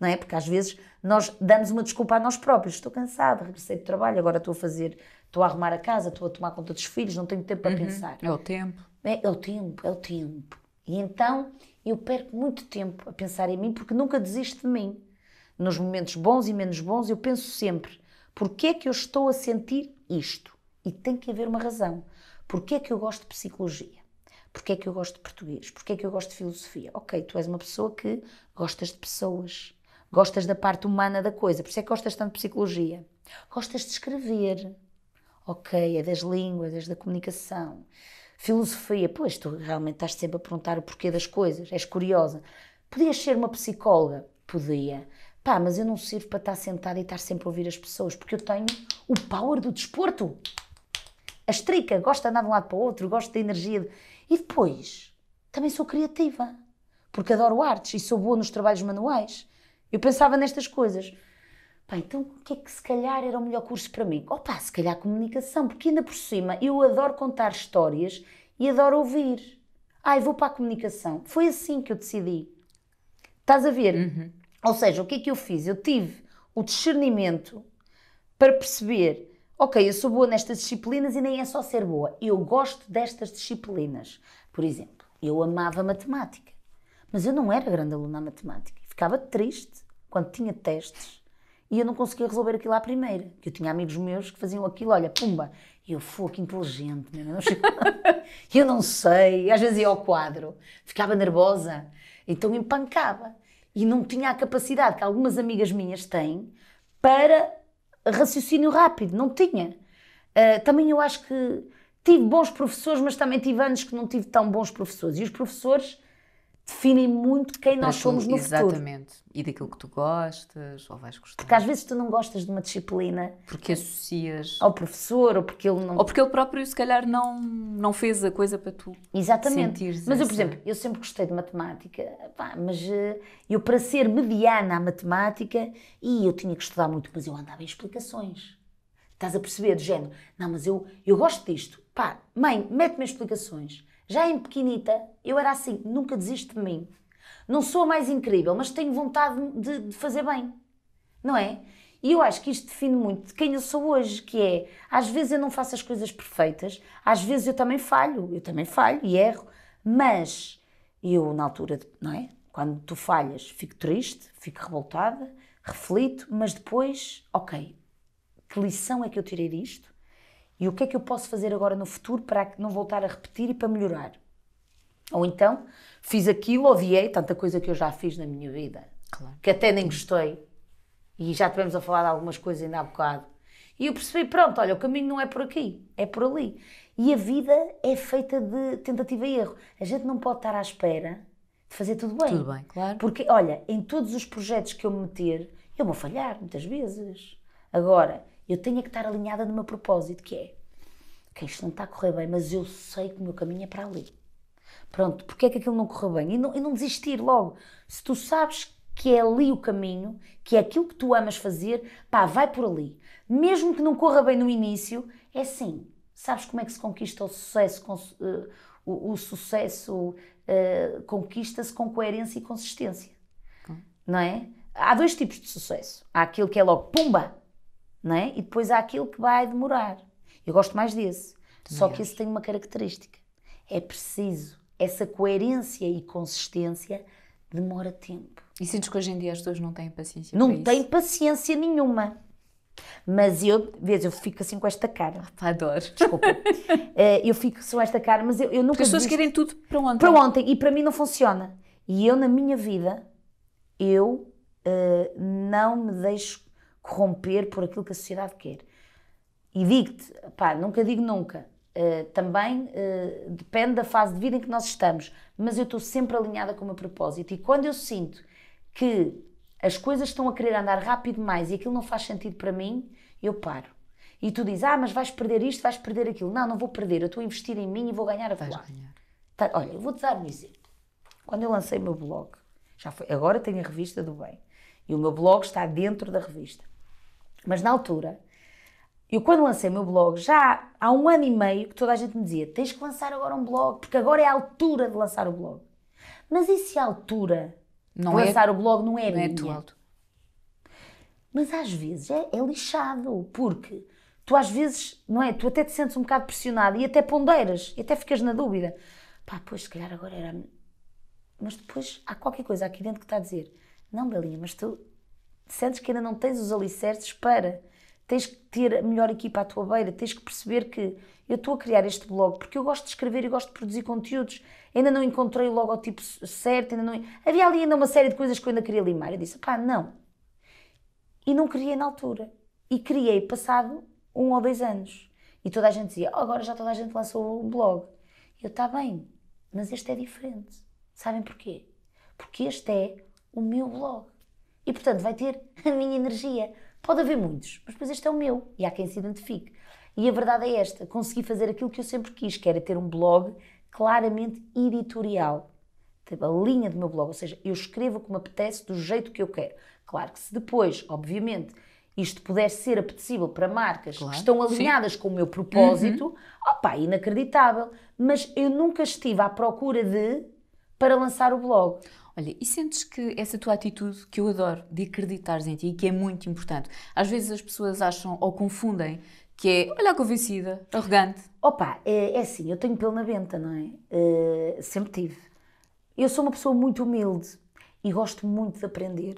não é? Porque às vezes nós damos uma desculpa a nós próprios. Estou cansada, regressei do trabalho, agora estou a fazer, estou a arrumar a casa, estou a tomar conta dos filhos, não tenho tempo para pensar. É o tempo. É, é o tempo, é o tempo. E então eu perco muito tempo a pensar em mim porque nunca desisto de mim. Nos momentos bons e menos bons, eu penso sempre: porquê é que eu estou a sentir isto? E tem que haver uma razão. Porquê é que eu gosto de psicologia? Porquê é que eu gosto de português? Porquê é que eu gosto de filosofia? Ok, tu és uma pessoa que gostas de pessoas, gostas da parte humana da coisa, por isso é que gostas tanto de psicologia. Gostas de escrever, ok, é das línguas, é da comunicação. Filosofia, pois tu realmente estás sempre a perguntar o porquê das coisas, és curiosa. Podias ser uma psicóloga? Podia. Pá, mas eu não sirvo para estar sentada e estar sempre a ouvir as pessoas, porque eu tenho o power do desporto. A estrica, gosto de andar de um lado para o outro, gosto da energia. De... E depois, também sou criativa, porque adoro artes e sou boa nos trabalhos manuais. Eu pensava nestas coisas. Pá, então o que é que se calhar era o melhor curso para mim? Opa, se calhar comunicação, porque ainda por cima eu adoro contar histórias e adoro ouvir. Ai, vou para a comunicação. Foi assim que eu decidi. Estás a ver? Uhum. Ou seja, o que é que eu fiz? Eu tive o discernimento para perceber ok, eu sou boa nestas disciplinas e nem é só ser boa. Eu gosto destas disciplinas. Por exemplo, eu amava matemática, mas eu não era grande aluna na matemática. Ficava triste quando tinha testes e eu não conseguia resolver aquilo à primeira. Que eu tinha amigos meus que faziam aquilo, olha, pumba, e eu fui que inteligente, eu não, eu não sei, [laughs] às vezes ia ao quadro, ficava nervosa, então empancava e não tinha a capacidade que algumas amigas minhas têm para raciocínio rápido, não tinha. Uh, também eu acho que tive bons professores, mas também tive anos que não tive tão bons professores. E os professores definem muito quem nós somos no exatamente. futuro. Exatamente. E daquilo que tu gostas, ou vais gostar. Porque às vezes tu não gostas de uma disciplina. Porque associas. Ao professor, ou porque ele não. Ou porque ele próprio, se calhar, não, não fez a coisa para tu. Exatamente. Mas eu, por exemplo, eu sempre gostei de matemática, pá, mas uh, eu, para ser mediana à matemática, e eu tinha que estudar muito, mas eu andava em explicações. Estás a perceber, do género, não, mas eu, eu gosto disto. Pá, mãe, mete-me explicações. Já em pequenita, eu era assim, nunca desisto de mim. Não sou a mais incrível, mas tenho vontade de, de fazer bem. Não é? E eu acho que isto define muito de quem eu sou hoje, que é, às vezes eu não faço as coisas perfeitas, às vezes eu também falho, eu também falho e erro, mas eu, na altura, não é? Quando tu falhas, fico triste, fico revoltada, reflito, mas depois, ok, que lição é que eu tirei disto? E o que é que eu posso fazer agora no futuro para não voltar a repetir e para melhorar? Ou então, fiz aquilo, odiei, tanta coisa que eu já fiz na minha vida, claro. que até nem gostei. E já tivemos a falar de algumas coisas ainda há bocado. E eu percebi, pronto, olha, o caminho não é por aqui, é por ali. E a vida é feita de tentativa e erro. A gente não pode estar à espera de fazer tudo bem. Tudo bem, claro. Porque, olha, em todos os projetos que eu me meter, eu vou falhar muitas vezes. Agora, eu tenho que estar alinhada no meu propósito, que é que isto não está a correr bem, mas eu sei que o meu caminho é para ali. Pronto, porque é que aquilo não correu bem? E não, e não desistir logo. Se tu sabes que é ali o caminho, que é aquilo que tu amas fazer, pá, vai por ali. Mesmo que não corra bem no início, é assim. Sabes como é que se conquista o sucesso? Uh, o, o, sucesso uh, conquista-se com coerência e consistência. Hum. Não é? Há dois tipos de sucesso. Há aquele que é logo pumba, não é? E depois há aquele que vai demorar. Eu gosto mais desse. Também Só que esse tem uma característica. É preciso. Essa coerência e consistência demora tempo. E sentes que hoje em dia as pessoas não têm paciência Não têm paciência nenhuma. Mas eu, vês, eu fico assim com esta cara. [laughs] Ah, adoro. Desculpa. uh, eu fico com esta cara, mas eu, eu nunca. Porque as pessoas querem tudo para ontem. Para ontem. E para mim não funciona. E eu, na minha vida, eu uh, não me deixo corromper por aquilo que a sociedade quer. E digo-te, pá, nunca digo nunca. Uh, também uh, depende da fase de vida em que nós estamos, mas eu estou sempre alinhada com o meu propósito. E quando eu sinto que as coisas estão a querer andar rápido demais e aquilo não faz sentido para mim, eu paro. E tu dizes, ah, mas vais perder isto, vais perder aquilo. Não, não vou perder, eu estou a investir em mim e vou ganhar a voar. Tá, olha, eu vou-te dar um exemplo. Quando eu lancei o meu blog, já foi, agora tenho a revista do bem, e o meu blog está dentro da revista. Mas na altura, eu quando lancei o meu blog, já há um ano e meio que toda a gente me dizia tens que lançar agora um blog, porque agora é a altura de lançar o blog. Mas e se a altura não de é, lançar o blog não é não é minha? É alto. Mas às vezes é, é, lixado, porque tu às vezes, não é? Tu até te sentes um bocado pressionado e até ponderas, e até ficas na dúvida. Pá, pois se calhar agora era, mas depois há qualquer coisa aqui dentro que está a dizer: não, Belinha, mas tu sentes que ainda não tens os alicerces para. Tens que ter a melhor equipa à tua beira, tens que perceber que eu estou a criar este blog porque eu gosto de escrever e gosto de produzir conteúdos. Ainda não encontrei o logotipo certo, ainda não... havia ali ainda uma série de coisas que eu ainda queria limar. Eu disse, pá, não. E não criei na altura. E criei passado um ou dois anos. E toda a gente dizia, oh, agora já toda a gente lançou o blog. Eu, está bem, mas este é diferente. Sabem porquê? Porque este é o meu blog. E portanto vai ter a minha energia. Pode haver muitos, mas depois este é o meu e há quem se identifique. E a verdade é esta: consegui fazer aquilo que eu sempre quis, que era ter um blog claramente editorial. Tipo, a linha do meu blog, ou seja, eu escrevo como apetece, do jeito que eu quero. Claro que se depois, obviamente, isto puder ser apetecível para marcas claro, que estão alinhadas sim. com o meu propósito, uhum. opá, inacreditável. Mas eu nunca estive à procura de para lançar o blog. Olha, e sentes que essa tua atitude, que eu adoro, de acreditares em ti, que é muito importante, às vezes as pessoas acham ou confundem que é, olha, convencida, arrogante. Opa, é, é assim, eu tenho pelo na venta, não é? Uh, sempre tive. Eu sou uma pessoa muito humilde e gosto muito de aprender.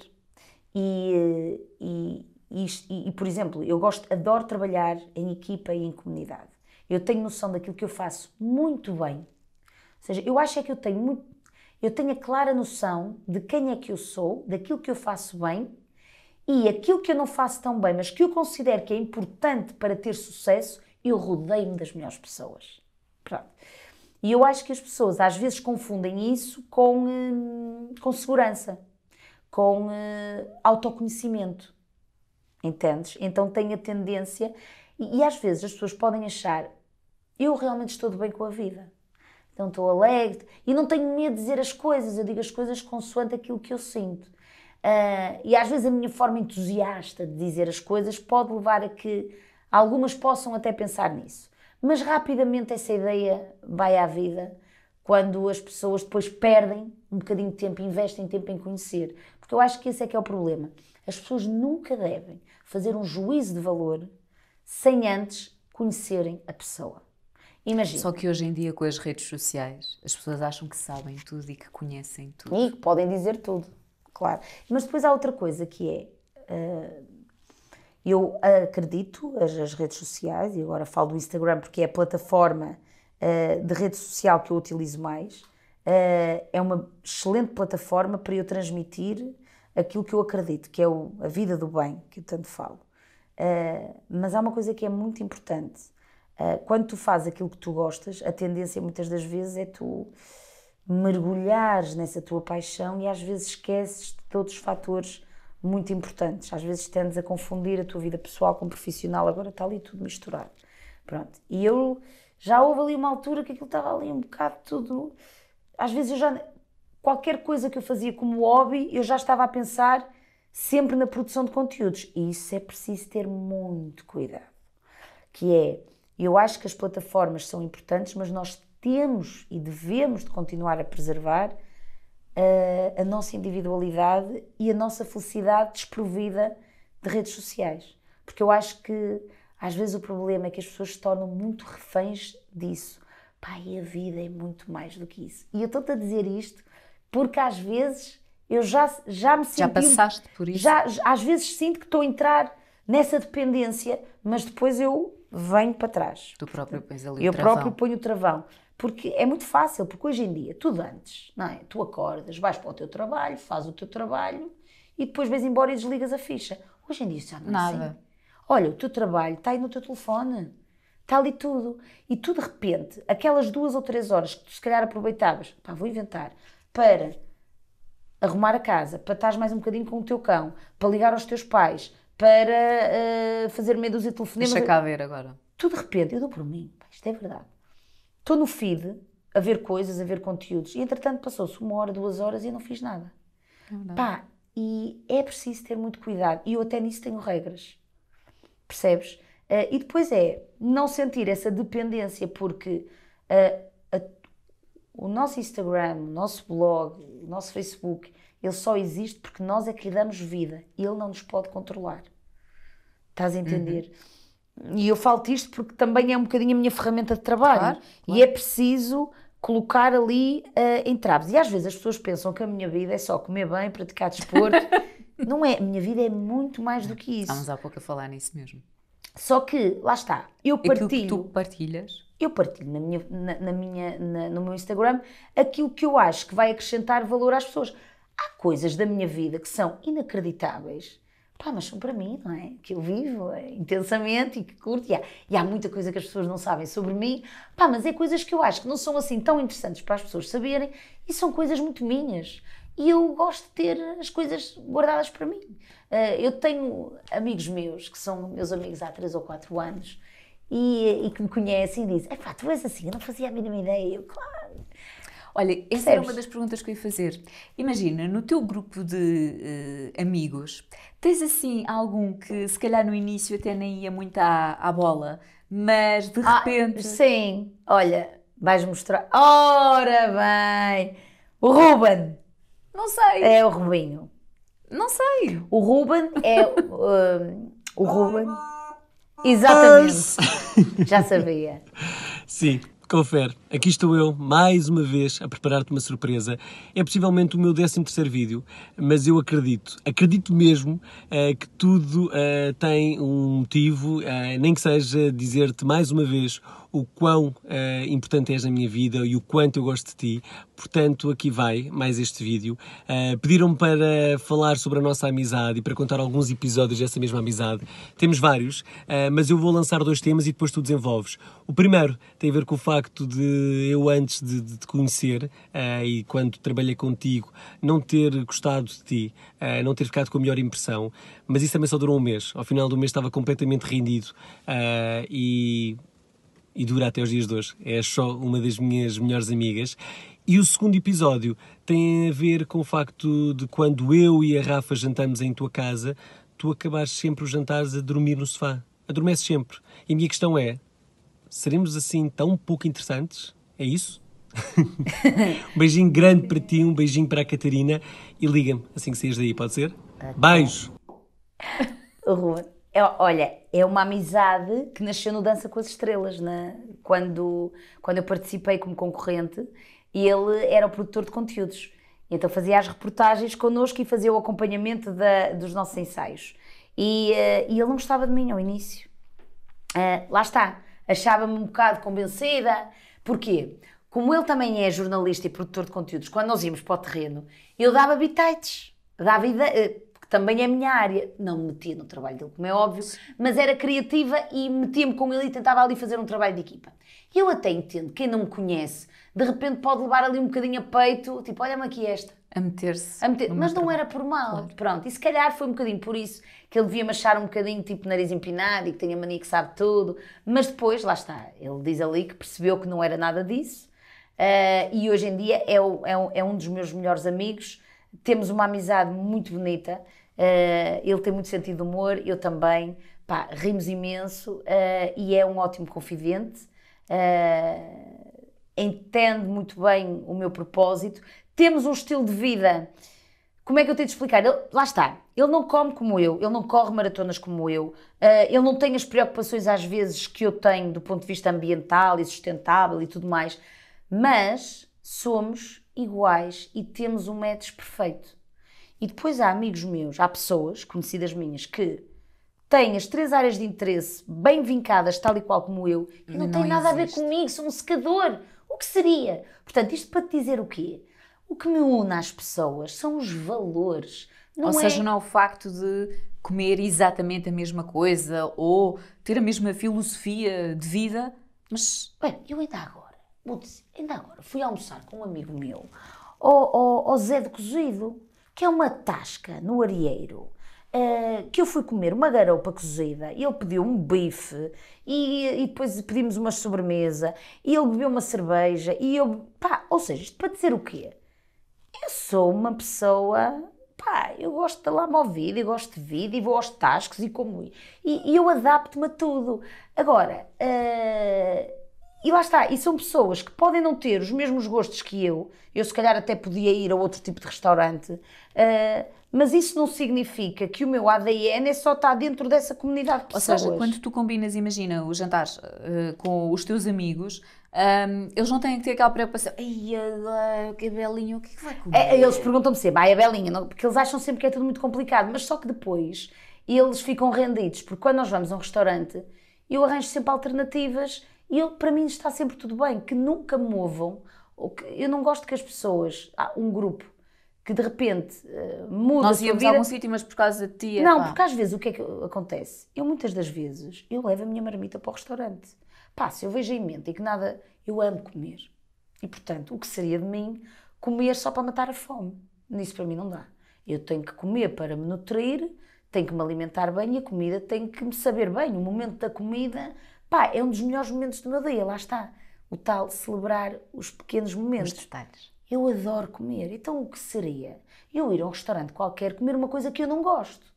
E, eh, e, e, e, por exemplo, eu gosto, adoro trabalhar em equipa e em comunidade. Eu tenho noção daquilo que eu faço muito bem. Ou seja, eu acho é que eu tenho muito, eu tenho a clara noção de quem é que eu sou, daquilo que eu faço bem e aquilo que eu não faço tão bem, mas que eu considero que é importante para ter sucesso, eu rodeio-me das melhores pessoas. Pronto. E eu acho que as pessoas às vezes confundem isso com, hum, com segurança, com uh, autoconhecimento. Entendes? Então tem a tendência, e, e às vezes as pessoas podem achar, eu realmente estou de bem com a vida então estou alegre e não tenho medo de dizer as coisas, eu digo as coisas consoante aquilo que eu sinto. Uh, e às vezes a minha forma entusiasta de dizer as coisas pode levar a que algumas possam até pensar nisso. Mas rapidamente essa ideia vai à vida quando as pessoas depois perdem um bocadinho de tempo, investem tempo em conhecer. Porque eu acho que esse é que é o problema. As pessoas nunca devem fazer um juízo de valor sem antes conhecerem a pessoa. Imagina. Só que hoje em dia, com as redes sociais, as pessoas acham que sabem tudo e que conhecem tudo. E que podem dizer tudo, claro. Mas depois há outra coisa que é. Uh, eu acredito, as, as, redes sociais, e agora falo do Instagram porque é a plataforma uh, de rede social que eu utilizo mais, uh, é uma excelente plataforma para eu transmitir aquilo que eu acredito, que é o, a vida do bem, que eu tanto falo. mas há uma coisa que é muito importante quando tu fazes aquilo que tu gostas, a tendência muitas das vezes é tu mergulhares nessa tua paixão e às vezes esqueces de todos os fatores muito importantes. Às vezes tendes a confundir a tua vida pessoal com profissional, agora está ali tudo misturado. Pronto. E eu já houve ali uma altura que aquilo estava ali um bocado tudo. Às vezes eu já. Qualquer coisa que eu fazia como hobby, eu já estava a pensar sempre na produção de conteúdos. E isso é preciso ter muito cuidado. Que é eu acho que as plataformas são importantes, mas nós temos e devemos de continuar a preservar a, eh, a nossa individualidade e a nossa felicidade desprovida de redes sociais. Porque eu acho que às vezes o problema é que as pessoas se tornam muito reféns disso. Pai, a vida é muito mais do que isso. E eu estou-te a dizer isto porque às vezes eu já, já me senti. Já passaste por isso? Já, às vezes sinto que estou a entrar nessa dependência, mas depois eu venho para trás. Tu próprio pões ali Eu o travão. próprio ponho o travão. Porque é muito fácil, porque hoje em dia, tudo antes, não é? Tu acordas, vais para o teu trabalho, fazes o teu trabalho e depois vais embora e desligas a ficha. Hoje em dia isso já não é Nada. assim. Olha, o teu trabalho está aí no teu telefone. Está ali tudo. E tu, de repente, aquelas duas ou três horas que tu se calhar aproveitavas, pá, vou inventar, para arrumar a casa, para estar mais um bocadinho com o teu cão, para ligar aos teus pais, para uh, fazer meia dúzia de telefonemas. Deixa cá ver agora. Tudo de repente, eu dou por mim, isto é verdade. Estou no feed a ver coisas, a ver conteúdos e entretanto passou-se uma hora, duas horas e eu não fiz nada. É Pá, e é preciso ter muito cuidado e eu até nisso tenho regras. Percebes? Uh, e depois é não sentir essa dependência porque uh, a, o nosso Instagram, o nosso blog, o nosso Facebook ele só existe porque nós é que lhe damos vida. Ele não nos pode controlar. Estás a entender? Uhum. E eu falo isto porque também é um bocadinho a minha ferramenta de trabalho. Claro, claro. E é preciso colocar ali uh, entraves. E às vezes as pessoas pensam que a minha vida é só comer bem, praticar desporto. [laughs] não é, a minha vida é muito mais do que isso. Estamos há pouco a falar nisso mesmo. Só que, lá está, eu partilho. Aquilo que tu partilhas. Eu partilho na minha, na, na minha, na, no meu Instagram aquilo que eu acho que vai acrescentar valor às pessoas. Há coisas da minha vida que são inacreditáveis pá, mas são para mim, não é? Que eu vivo é, intensamente e que curto. E há, e há, muita coisa que as pessoas não sabem sobre mim, pá, mas é coisas que eu acho que não são assim tão interessantes para as pessoas saberem e são coisas muito minhas. E eu gosto de ter as coisas guardadas para mim. Uh, eu tenho amigos meus que são meus amigos há 3 ou 4 anos e, e que me conhecem e dizem: é pá, tu és assim, eu não fazia a mínima ideia. Eu, claro Olha, essa Percebes? era uma das perguntas que eu ia fazer. Imagina, no teu grupo de uh, amigos, tens assim algum que se calhar no início até nem ia muito à, à bola, mas de ah, repente. Sim, olha, vais mostrar. Ora bem! O Ruben! Não sei. É o Rubinho. Não sei. O Ruben é. Uh, o Ruben. Exatamente. Já sabia. Sim. Confere, aqui estou eu, mais uma vez, a preparar-te uma surpresa. É possivelmente o meu 13 terceiro vídeo, mas eu acredito, acredito mesmo uh, que tudo uh, tem um motivo, uh, nem que seja dizer-te mais uma vez o quão importante és na minha vida e o quanto eu gosto de ti. Portanto, aqui vai mais este vídeo. Pediram-me para falar sobre a nossa amizade e para contar alguns episódios dessa mesma amizade. Temos vários, mas eu vou lançar dois temas e depois tu desenvolves. O primeiro tem a ver com o facto de eu, antes de, de te conhecer e quando trabalhei contigo, não ter gostado de ti, não ter ficado com a melhor impressão, mas isso também só durou um mês. Ao final do mês estava completamente rendido e e dura até os dias de hoje. É só uma das minhas melhores amigas. E o segundo episódio tem a ver com o facto de quando eu e a Rafa jantamos em tua casa, tu acabares sempre os jantares a dormir no sofá. Adormeces sempre. E a minha questão é: seremos assim tão pouco interessantes? É isso? [laughs] um beijinho grande para ti, um beijinho para a Catarina e liga-me assim que saís daí, pode ser? Beijo! Rua. É, olha, é uma amizade que nasceu no Dança com as Estrelas, né? quando, quando eu participei como concorrente, e ele era o produtor de conteúdos. Então fazia as reportagens connosco e fazia o acompanhamento da, dos nossos ensaios. E, uh, e, ele não gostava de mim ao início. Uh, lá está, achava-me um bocado convencida. Porquê? Como ele também é jornalista e produtor de conteúdos, quando nós íamos para o terreno, eu dava bitites, dava ideia, também é a minha área. Não me metia no trabalho dele, como é óbvio, mas era criativa e metia-me com ele e tentava ali fazer um trabalho de equipa. Eu até entendo, quem não me conhece, de repente pode levar ali um bocadinho a peito, tipo, olha-me aqui esta. A meter-se. Meter mas não trabalho. era por mal. Claro. Pronto, e se calhar foi um bocadinho por isso que ele devia-me achar um bocadinho tipo nariz empinado e que tem a mania que sabe tudo. Mas depois, lá está, ele diz ali que percebeu que não era nada disso. Uh, e hoje em dia é, o, é, um, é um dos meus melhores amigos. Temos uma amizade muito bonita. Uh, ele tem muito sentido de humor, eu também. Pá, rimos imenso uh, e é um ótimo confidente. Entende muito bem o meu propósito. Temos um estilo de vida. Como é que eu tenho de explicar? Ele, lá está. Ele não come como eu, ele não corre maratonas como eu, ele não tem as preocupações às vezes que eu tenho do ponto de vista ambiental e sustentável e tudo mais, mas somos iguais e temos um match perfeito. E depois há amigos meus, há pessoas conhecidas minhas que têm as três áreas de interesse bem vincadas, tal e qual como eu, e não, não têm nada existe. a ver comigo, sou um secador. O que seria? Portanto, isto para te dizer o quê? O que me une às pessoas são os valores. Não ou é... seja, não é o facto de comer exatamente a mesma coisa ou ter a mesma filosofia de vida, mas. Bem, eu ainda agora, vou dizer, ainda agora fui almoçar com um amigo meu, ao Zé de Cozido que é uma tasca no areeiro. Uh, que eu fui comer uma garopa cozida e ele pediu um bife e, e, depois pedimos uma sobremesa e ele bebeu uma cerveja e eu, pá, ou seja, isto para dizer o quê? Eu sou uma pessoa, pá, eu gosto de lá me ouvir e gosto de vida e vou aos tascos e como e, e eu adapto-me a tudo. Agora, uh, E lá está, e são pessoas que podem não ter os mesmos gostos que eu, eu se calhar até podia ir a outro tipo de restaurante, uh, mas isso não significa que o meu ADN é só estar dentro dessa comunidade de Ou pessoas. seja, quando tu combinas, imagina, os jantares uh, com os teus amigos, um, eles não têm que ter aquela preocupação. Ai, uh, que belinho, o que é que vai comer? É, eles perguntam-me sempre, ai, a Belinha, não, porque eles acham sempre que é tudo muito complicado, mas só que depois eles ficam rendidos, porque quando nós vamos a um restaurante, eu arranjo sempre alternativas e eu, para mim está sempre tudo bem, que nunca me movam. Ou que, eu não gosto que as pessoas, há um grupo que de repente uh, muda Nós a íamos vida. a algum sítio, mas por causa de ti. é Não, pá. porque às vezes o que é que acontece? Eu muitas das vezes, eu levo a minha marmita para o restaurante. Pá, se eu vejo em mente e que nada, eu amo comer. E portanto, o que seria de mim comer só para matar a fome? Nisso para mim não dá. Eu tenho que comer para me nutrir, tenho que me alimentar bem e a comida tem que me saber bem. O momento da comida, pá, é um dos melhores momentos do meu dia, lá está. O tal celebrar os pequenos Os momentos. detalhes. Eu adoro comer. Então o que seria? Eu ir a um restaurante qualquer comer uma coisa que eu não gosto.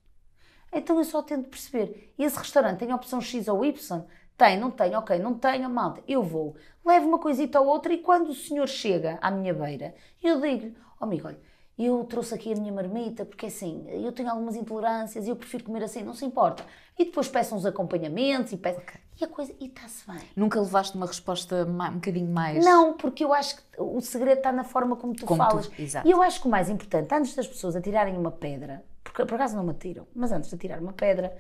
Então eu só tento perceber. Esse restaurante tem a opção X ou Y? Tem, não tem, ok, não tenho, malta. Eu vou, levo uma coisita ou outra e quando o senhor chega à minha beira, eu digo-lhe, oh amigo, olha, eu trouxe aqui a minha marmita porque assim, eu tenho algumas intolerâncias e eu prefiro comer assim, não se importa. E depois peço uns acompanhamentos e peço... E a coisa, e está-se bem. Nunca levaste uma resposta um bocadinho mais. Não, porque eu acho que o segredo está na forma como tu Como tu- falas. exato. E eu acho que o mais importante, antes das pessoas atirarem uma pedra, porque por acaso não me atiram, mas antes de atirar uma pedra,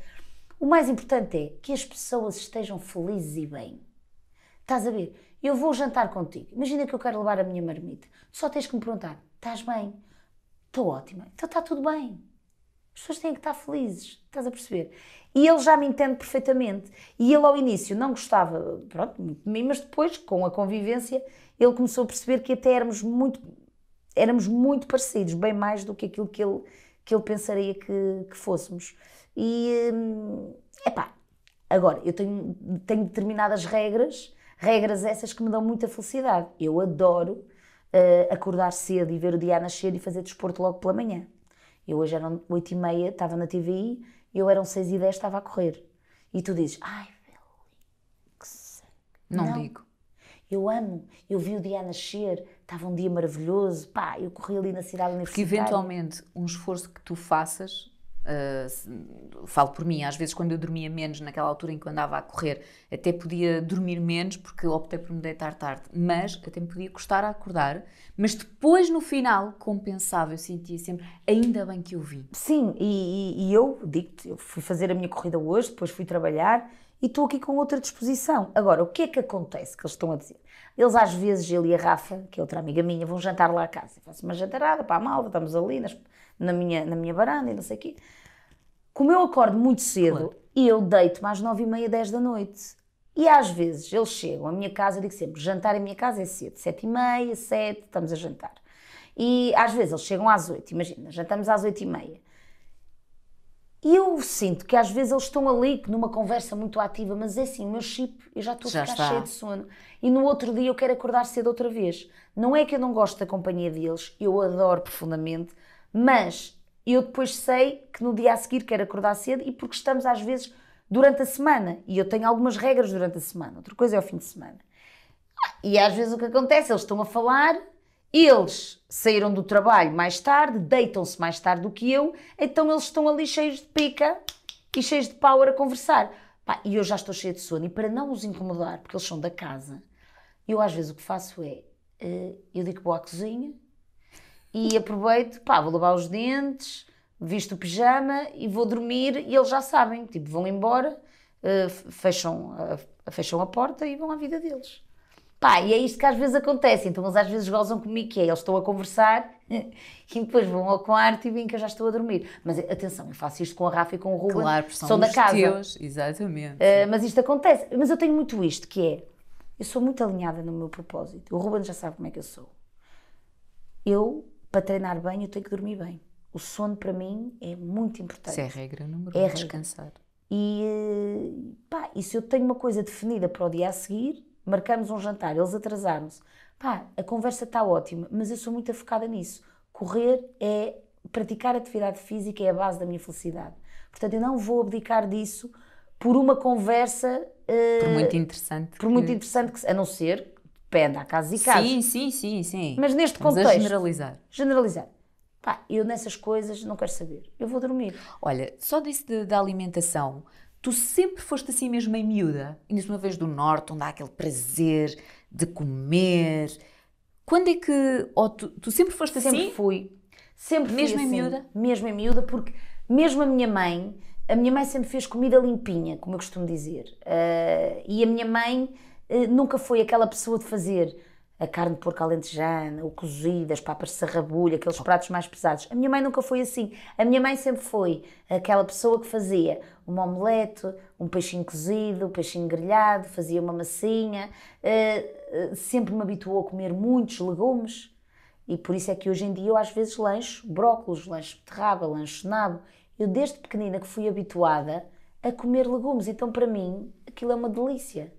o mais importante é que as pessoas estejam felizes e bem. Estás a ver? Eu vou jantar contigo. Imagina que eu quero levar a minha marmita. Só tens que me perguntar: estás bem? Estou ótima. Então está tudo bem. As pessoas têm que estar felizes, estás a perceber? E ele já me entende perfeitamente. E ele ao início não gostava, pronto, muito de mim, mas depois, com a convivência, ele começou a perceber que até éramos muito, éramos muito parecidos, bem mais do que aquilo que ele, que ele pensaria que, que fôssemos. E, hum, epá, agora, eu tenho, tenho determinadas regras, regras essas que me dão muita felicidade. Eu adoro eh, acordar cedo e ver o dia a nascer e fazer desporto logo pela manhã. Eu hoje eram 8 e meia, estava na TVI, eu eram 6 e 10, estava a correr. E tu dizes, ai, que seco. Não, Não. digo. Eu amo, eu vi o dia a nascer, estava um dia maravilhoso, pá, eu corri ali na cidade Porque universitária. eventualmente um esforço que tu faças, ah, falo por mim, às vezes quando eu dormia menos, naquela altura em que andava a correr, até podia dormir menos porque optei por me deitar tarde, mas até me podia custar a acordar, mas depois no final compensava, eu sentia sempre, ainda bem que eu vim. Sim, e, e- e eu digo-te, eu fui fazer a minha corrida hoje, depois fui trabalhar e estou aqui com outra disposição. Agora, o que é que acontece que eles estão a dizer? Eles às vezes, ele e a Rafa, que é outra amiga minha, vão jantar lá a casa. Eu faço uma jantarada para a malva, estamos ali nas- na, minha, na minha varanda e não sei o quê. Como eu acordo muito cedo, Claro. e eu deito-me às nove e meia, dez da noite. E às vezes eles chegam à minha casa, eu digo sempre, jantar em minha casa é cedo, sete e meia, sete, estamos a jantar. E às vezes eles chegam às oito, imagina, jantamos às oito e meia. E eu sinto que às vezes eles estão ali numa conversa muito ativa, mas é assim, o meu chip, eu já estou a Já ficar está. cheia de sono. E no outro dia eu quero acordar cedo outra vez. Não é que eu não gosto da companhia deles, eu adoro profundamente, mas eu depois sei que no dia a seguir quero acordar cedo e porque estamos às vezes durante a semana e eu tenho algumas regras durante a semana. Outra coisa é o fim de semana. E às vezes o que acontece, eles estão a falar, eles saíram do trabalho mais tarde, deitam-se mais tarde do que eu, então eles estão ali cheios de pica e cheios de power a conversar. Pá, e eu já estou cheia de sono, e para não os incomodar, porque eles são da casa, eu às vezes o que faço é, eh, eu digo vou à cozinha e aproveito, pá, vou lavar os dentes, visto o pijama e vou dormir e eles já sabem, tipo, vão embora, eh, fecham, a, fecham a porta e vão à vida deles. Pá, e é isto que às vezes acontece. Então eles às vezes gozam comigo, que é, eles estão a conversar [laughs] e depois vão ao quarto e veem que eu já estou a dormir. Mas atenção, eu faço isto com a Rafa e com o Ruben, Claro, porque são, da casa. teus, exatamente. Uh, mas isto acontece. Mas eu tenho muito isto, que é, eu sou muito alinhada no meu propósito. O Ruben já sabe como é que eu sou. Eu, para treinar bem, eu tenho que dormir bem. O sono, para mim, é muito importante. Isso é a regra número É um, descansar. E, pá, e se eu tenho uma coisa definida para o dia a seguir, marcamos um jantar, eles atrasaram-se, pá, a conversa está ótima, mas eu sou muito focada nisso. Correr é, praticar atividade física é a base da minha felicidade. Portanto, eu não vou abdicar disso por uma conversa Por muito interessante. por muito que- interessante que a não ser, depende, há casos e casos. Sim, sim, sim, sim. Mas neste Estamos a contexto- generalizar. Generalizar. Pá, eu nessas coisas não quero saber. Eu vou dormir. Olha, só disse da alimentação. Tu sempre foste assim mesmo em miúda. Ainda uma vez do norte, onde há aquele prazer de comer. Quando é que. Ou tu, tu sempre foste Sempre assim? fui. Sempre fui Mesmo em assim. miúda? Mesmo em miúda, porque mesmo a minha mãe, a minha mãe sempre fez comida limpinha, como eu costumo dizer. Ah, e a minha mãe ah, nunca foi aquela pessoa de fazer a carne de porco alentejana, o cozido, as papas de sarrabulho, aqueles pratos mais pesados. A minha mãe nunca foi assim. A minha mãe sempre foi aquela pessoa que fazia uma omelete, um peixinho cozido, um peixinho grelhado, fazia uma massinha, ah, sempre me habituou a comer muitos legumes. E por isso é que hoje em dia eu às vezes lancho brócolos, lancho beterraba, lancho nabo. Eu desde pequenina que fui habituada a comer legumes, então para mim aquilo é uma delícia.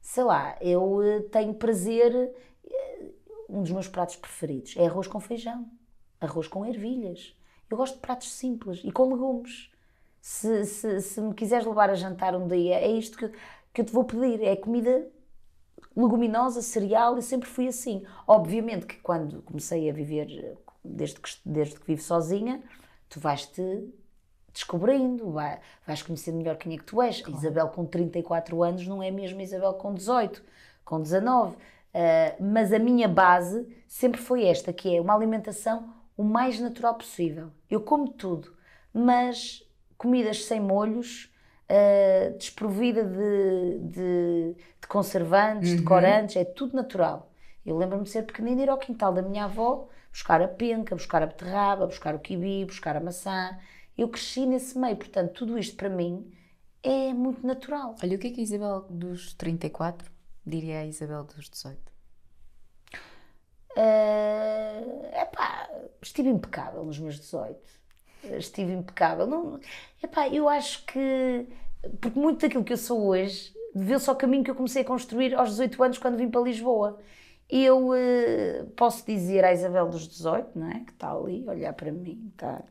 Sei lá, eu eh, tenho prazer, um dos meus pratos preferidos é arroz com feijão, arroz com ervilhas. Eu gosto de pratos simples e com legumes. Se, se, se me quiseres levar a jantar um dia, é isto que, que eu te vou pedir, é comida leguminosa, cereal, eu sempre fui assim. Obviamente que quando comecei a viver, desde que, desde que vivo sozinha, tu vais-te descobrindo, vai- vais conhecendo melhor quem é que tu és. A Isabel com 34 anos não é mesmo Isabel com 18, com 19. Ah, mas a minha base sempre foi esta, que é uma alimentação o mais natural possível. Eu como tudo, mas comidas sem molhos, ah, desprovida de, de- de conservantes, de corantes, é tudo natural. Eu lembro-me de ser pequenina ir ao quintal da minha avó buscar a penca, buscar a beterraba, buscar o kiwi, buscar a maçã. Eu cresci nesse meio, portanto, tudo isto para mim é muito natural. Olha, o que é que a Isabel dos 34 diria à Isabel dos 18? é epá, estive impecável nos meus 18. Estive impecável. Não, epá, eu acho que. Porque muito daquilo que eu sou hoje deveu-se ao caminho que eu comecei a construir aos 18 anos quando vim para Lisboa. Eu eh, posso dizer à Isabel dos 18, não é? que está ali a olhar para mim, está,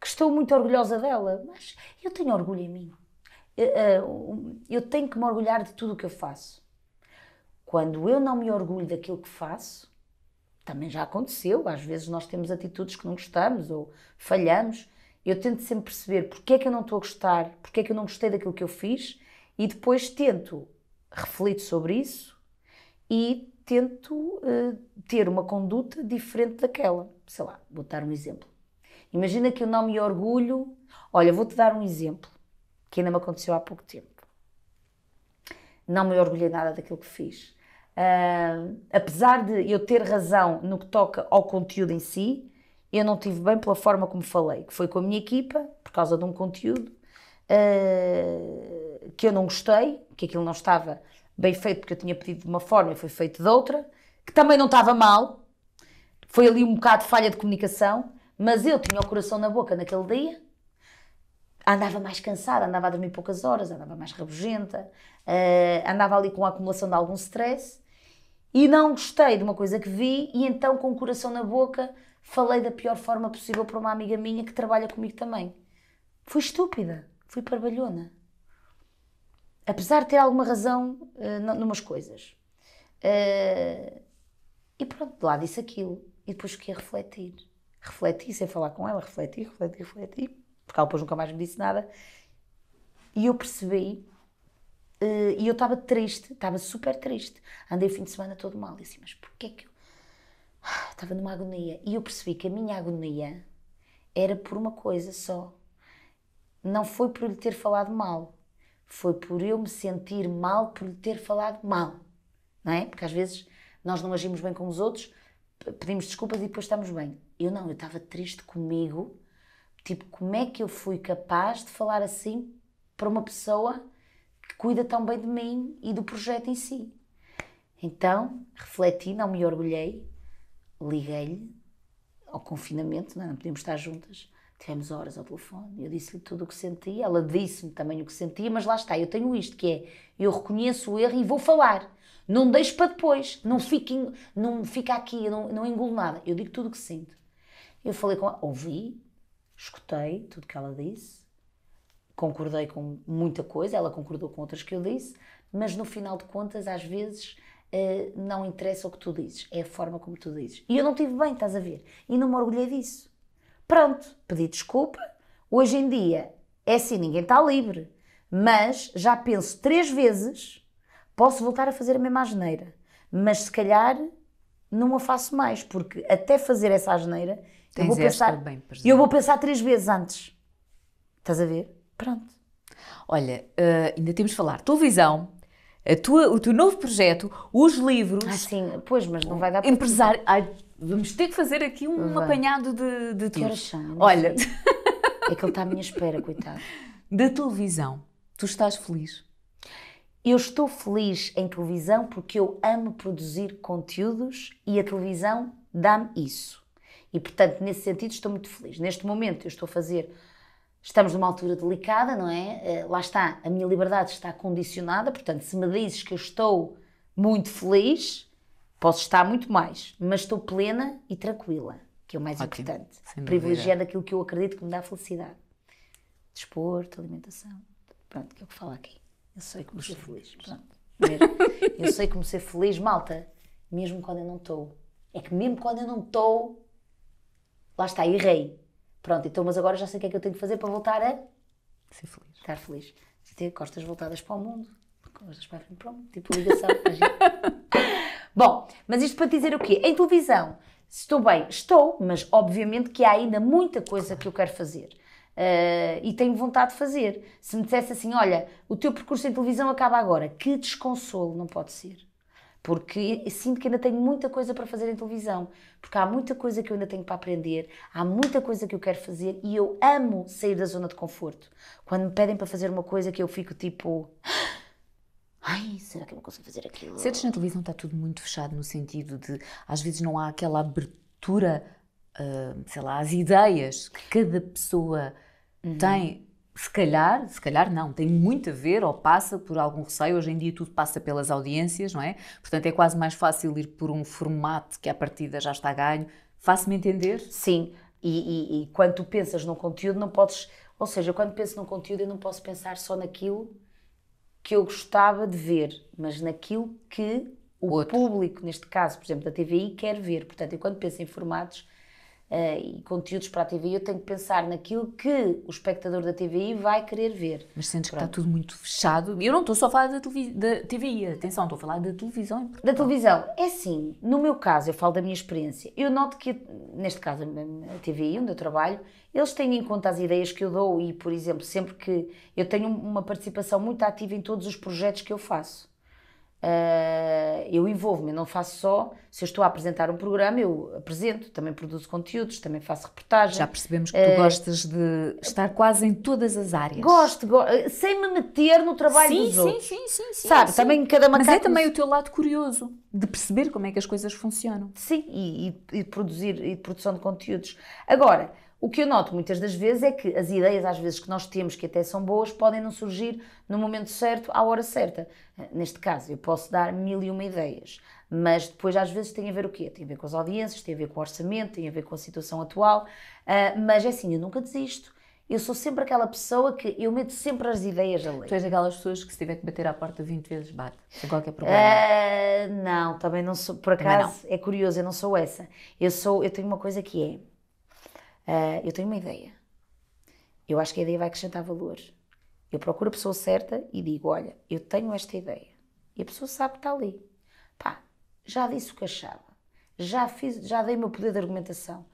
que estou muito orgulhosa dela, mas eu tenho orgulho em mim. Eu, eh, eu tenho que me orgulhar de tudo o que eu faço. Quando eu não me orgulho daquilo que faço, também já aconteceu, às vezes nós temos atitudes que não gostamos ou falhamos. Eu tento sempre perceber porque é que eu não estou a gostar, porque é que eu não gostei daquilo que eu fiz e depois tento refletir sobre isso e tento eh, ter uma conduta diferente daquela. Sei lá, vou dar um exemplo. Imagina que eu não me orgulho. Olha, vou-te dar um exemplo que ainda me aconteceu há pouco tempo. Não me orgulhei nada daquilo que fiz. Ah, apesar de eu ter razão no que toca ao conteúdo em si, eu não tive bem pela forma como falei, que foi com a minha equipa, por causa de um conteúdo ah, que eu não gostei, que aquilo não estava bem feito porque eu tinha pedido de uma forma e foi feito de outra, que também não estava mal, foi ali um bocado de falha de comunicação, mas eu tinha o coração na boca naquele dia, andava mais cansada, andava a dormir poucas horas, andava mais rabugenta, eh, andava ali com a acumulação de algum stress e não gostei de uma coisa que vi e então com o coração na boca falei da pior forma possível para uma amiga minha que trabalha comigo também. Fui estúpida, fui parvalhona. Apesar de ter alguma razão n- numas coisas. Eh, e pronto, de lá disse aquilo. E depois fiquei a refletir. Refleti, sem falar com ela, refleti, refleti, refleti. Porque ela depois nunca mais me disse nada. E eu percebi, eh, e eu estava triste, estava super triste. Andei o fim de semana todo mal. E assim, mas porquê que eu. Ah, Estava numa agonia. E eu percebi que a minha agonia era por uma coisa só. Não foi por lhe ter falado mal. Foi por eu me sentir mal por lhe ter falado mal. Não é? Porque às vezes nós não agimos bem com os outros, pedimos desculpas e depois estamos bem. Eu não, eu estava triste comigo. Tipo, como é que eu fui capaz de falar assim para uma pessoa cuida tão bem de mim e do projeto em si? Então, refleti, não me orgulhei, liguei-lhe ao confinamento, não, é? não podíamos estar juntas. Tivemos horas ao telefone, eu disse-lhe tudo o que sentia, ela disse-me também o que sentia, mas lá está, eu tenho isto, que é, eu reconheço o erro e vou falar. Não deixo para depois, não fica, não fica aqui, não, não engulo nada, eu digo tudo o que sinto. Eu falei com ela, ouvi, escutei tudo que ela disse, concordei com muita coisa, ela concordou com outras que eu disse, mas no final de contas, às vezes, eh, não interessa o que tu dizes, é a forma como tu dizes. E eu não tive bem, estás a ver? E não me orgulhei disso. Pronto, pedi desculpa. Hoje em dia, é assim, ninguém está livre. Mas já penso três vezes, posso voltar a fazer a mesma asneira. Mas se calhar não a faço mais, porque até fazer essa asneira, eu vou, pensar, eu vou pensar três vezes antes. Estás a ver? Pronto. Olha, eh, ainda temos de falar. Televisão, a tua, o teu novo projeto, os livros, Ah, sim, pois, mas não vai dar para empresário. Ai, vamos ter que fazer aqui um Vai. apanhado de, de tudo. não Olha. [laughs] É que ele está à minha espera, coitado. da televisão, tu estás feliz? Eu estou feliz em televisão porque eu amo produzir conteúdos e a televisão dá-me isso. E portanto, nesse sentido, estou muito feliz. Neste momento, eu estou a fazer. Estamos numa altura delicada, não é? Eh, Lá está, a minha liberdade está condicionada, portanto, se me dizes que eu estou muito feliz, posso estar muito mais, mas estou plena e tranquila, que é o mais Ótimo, importante. Privilegiando aquilo que eu acredito que me dá felicidade. Desporto, alimentação, pronto, que é o que falo aqui. Eu sei como ser feliz, pronto. Eu sei como ser feliz, malta, mesmo quando eu não estou. É que mesmo quando eu não estou, lá está, errei. Pronto, então, mas agora já sei o que é que eu tenho que fazer para voltar a Ser feliz. estar feliz. Ter costas voltadas para o mundo, costas para a frente para o mundo, tipo ligação. [laughs] Bom, mas isto para dizer o quê? Em televisão, estou bem, estou, mas obviamente que há ainda muita coisa que eu quero fazer. Uh, e tenho vontade de fazer. Se me dissesse assim, olha, o teu percurso em televisão acaba agora, que desconsolo, não pode ser. Porque sinto que ainda tenho muita coisa para fazer em televisão. Porque há muita coisa que eu ainda tenho para aprender, há muita coisa que eu quero fazer e eu amo sair da zona de conforto. Quando me pedem para fazer uma coisa que eu fico tipo. Ai, será que eu não consigo fazer aquilo? Sentes na televisão está tudo muito fechado no sentido de às vezes não há aquela abertura, ah, sei lá, às ideias que cada pessoa tem. Se calhar, se calhar não, tem muito a ver ou passa por algum receio. Hoje em dia tudo passa pelas audiências, não é? Portanto é quase mais fácil ir por um formato que à partida já está ganho. Faço-me entender? Sim, e, e- e quando tu pensas num conteúdo, não podes. Ou seja, quando penso num conteúdo, eu não posso pensar só naquilo que eu gostava de ver, mas naquilo que o Outro. público, neste caso, por exemplo, da TVI, quer ver. Portanto, eu quando penso em formatos eh, e conteúdos para a TVI, eu tenho que pensar naquilo que o espectador da TVI vai querer ver. Mas sentes que está tudo muito fechado. Eu não estou só a falar da, da TVI, atenção, estou a falar da televisão. Da televisão, é assim, no meu caso, eu falo da minha experiência, eu noto que, neste caso, a TVI, onde eu trabalho, eles têm em conta as ideias que eu dou e, por exemplo, sempre que eu tenho uma participação muito ativa em todos os projetos que eu faço. Ah, eu envolvo-me, não faço só, se eu estou a apresentar um programa, eu apresento, também produzo conteúdos, também faço reportagem. Já percebemos que tu gostas de estar quase em todas as áreas. Gosto, go- sem me meter no trabalho sim, dos sim, outros. sim, sim, sim. Sabe, sim. também cada Mas é macaco também o teu lado curioso de perceber como é que as coisas funcionam. Sim, e, e- e de produzir e de produção de conteúdos. Agora, o que eu noto muitas das vezes é que as ideias, às vezes, que nós temos, que até são boas, podem não surgir no momento certo, à hora certa. Neste caso, eu posso dar mil e uma ideias, mas depois, às vezes, tem a ver o quê? Tem a ver com as audiências, tem a ver com o orçamento, tem a ver com a situação atual. Ah, mas é assim, eu nunca desisto. Eu sou sempre aquela pessoa que eu meto sempre as ideias a ler. Tu és daquelas pessoas que se tiver que bater à porta 20 vezes bate, sem qualquer problema. Ah, não, também não sou. Por acaso, é curioso, eu não sou essa. Eu sou, eu tenho uma coisa que é. Ah, eu tenho uma ideia. Eu acho que a ideia vai acrescentar valor. Eu procuro a pessoa certa e digo: Olha, eu tenho esta ideia. E a pessoa sabe que está ali. Pá, já disse o que achava. Já, fiz, já dei o meu poder de argumentação.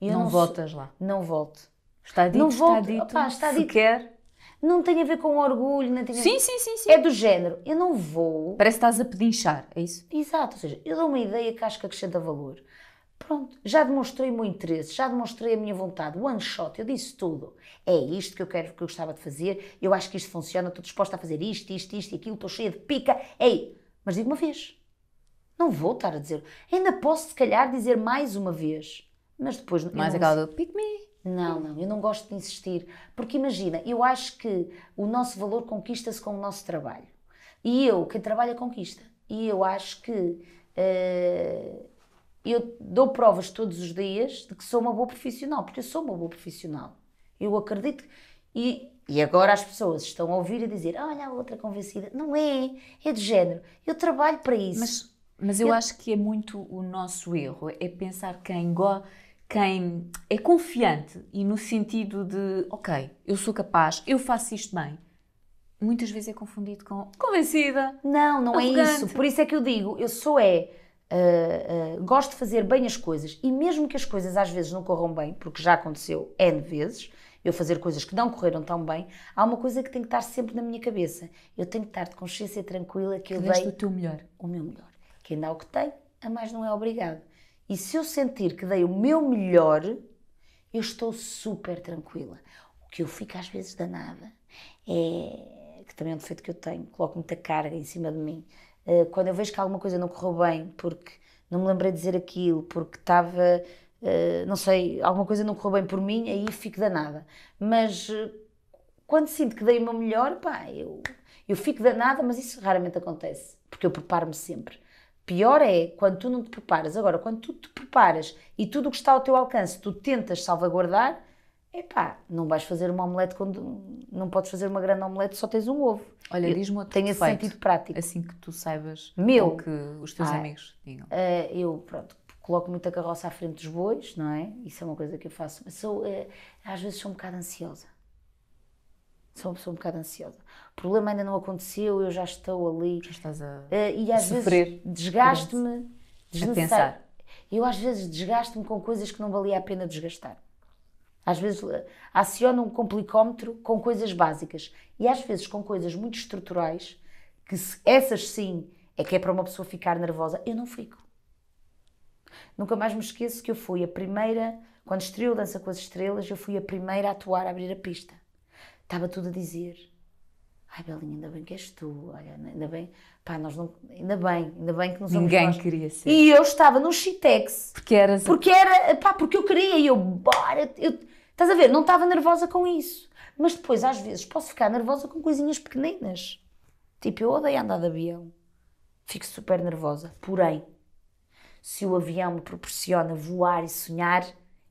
Eu não, não sou- votas lá. Não volto. Está dito, Não está volto. dito. Opá, está dito. quer. Não tem a ver com orgulho, nem tem a Sim, ver... sim, sim, sim. É do género. Eu não vou Parece que estás a pedinchar, é isso? Exato, ou seja, eu dou uma ideia que acho que acrescenta valor. Pronto, já demonstrei o meu interesse, já demonstrei a minha vontade, one shot, eu disse tudo. É isto que eu quero, que eu gostava de fazer, eu acho que isto funciona, estou disposta a fazer isto, isto, isto e aquilo, estou cheia de pica. Ei, mas digo uma vez. Não vou estar a dizer. Ainda posso, se calhar, dizer mais uma vez. Mas depois. Mais aquela do pick me. não, não, eu não gosto de insistir. Porque imagina, eu acho que o nosso valor conquista-se com o nosso trabalho. E eu, quem trabalha, conquista. E eu acho que eh, eu dou provas todos os dias de que sou uma boa profissional, porque eu sou uma boa profissional. Eu acredito. E E agora as pessoas estão a ouvir e dizer: olha, a outra convencida. Não é, é de género. Eu trabalho para isso. Mas, mas eu, acho que é muito o nosso erro, é pensar quem, go, quem é confiante e no sentido de, ok, eu sou capaz, eu faço isto bem. Muitas vezes é confundido com convencida. Não, não é Arrogante. isso. Por isso é que eu digo, eu sou é. Ah, gosto de fazer bem as coisas e mesmo que as coisas às vezes não corram bem, porque já aconteceu N vezes, eu fazer coisas que não correram tão bem, há uma coisa que tem que estar sempre na minha cabeça. Eu tenho que estar de consciência tranquila que Que eu dei o teu melhor. o meu melhor. Quem dá o que tem, a mais não é obrigado. E se eu sentir que dei o meu melhor, eu estou super tranquila. O que eu fico às vezes danada é que também é um defeito que eu tenho, coloco muita carga em cima de mim. Eh, Quando eu vejo que alguma coisa não correu bem, porque não me lembrei de dizer aquilo, porque estava, eh, não sei, alguma coisa não correu bem por mim, aí fico danada. Mas eh, quando sinto que dei o meu melhor, pá, eu, eu fico danada, mas isso raramente acontece, porque eu preparo-me sempre. Pior é quando tu não te preparas. Agora, quando tu te preparas e tudo o que está ao teu alcance tu tentas salvaguardar, epá, não vais fazer uma omelete quando não podes fazer uma grande omelete, só tens um ovo. Olha, diz-me outro esse sentido prático. Assim que tu saibas Meu? ou que os teus Ah, amigos digam. Eh, eu, pronto, coloco muita carroça à frente dos bois, não é? Isso é uma coisa que eu faço. Mas sou, eh, às vezes sou um bocado ansiosa. Sou uma pessoa um bocado ansiosa. O problema ainda não aconteceu, eu já estou ali. Já estás a. Eh, e às sofrer vezes desgasto-me desnecessário. pensar. Eu às vezes desgasto-me com coisas que não valia a pena desgastar. Às vezes eh, aciono um complicómetro com coisas básicas e às vezes com coisas muito estruturais que essas sim é que é para uma pessoa ficar nervosa. Eu não fico. Nunca mais me esqueço que eu fui a primeira, quando estreou Dança com as Estrelas, eu fui a primeira a atuar, a abrir a pista. Estava tudo a dizer. Ai, Belinha, ainda bem que és tu. Olha, ainda bem, pá, nós não, ainda bem, ainda bem que não somos Ninguém nós. queria ser. E eu estava no Shitex, Porque eras. porque era, pá, porque eu queria e eu, bora, eu, estás a ver, não estava nervosa com isso. Mas depois, às vezes, posso ficar nervosa com coisinhas pequeninas. Tipo, eu odeio andar de avião. Fico super nervosa. Porém, se o avião me proporciona voar e sonhar,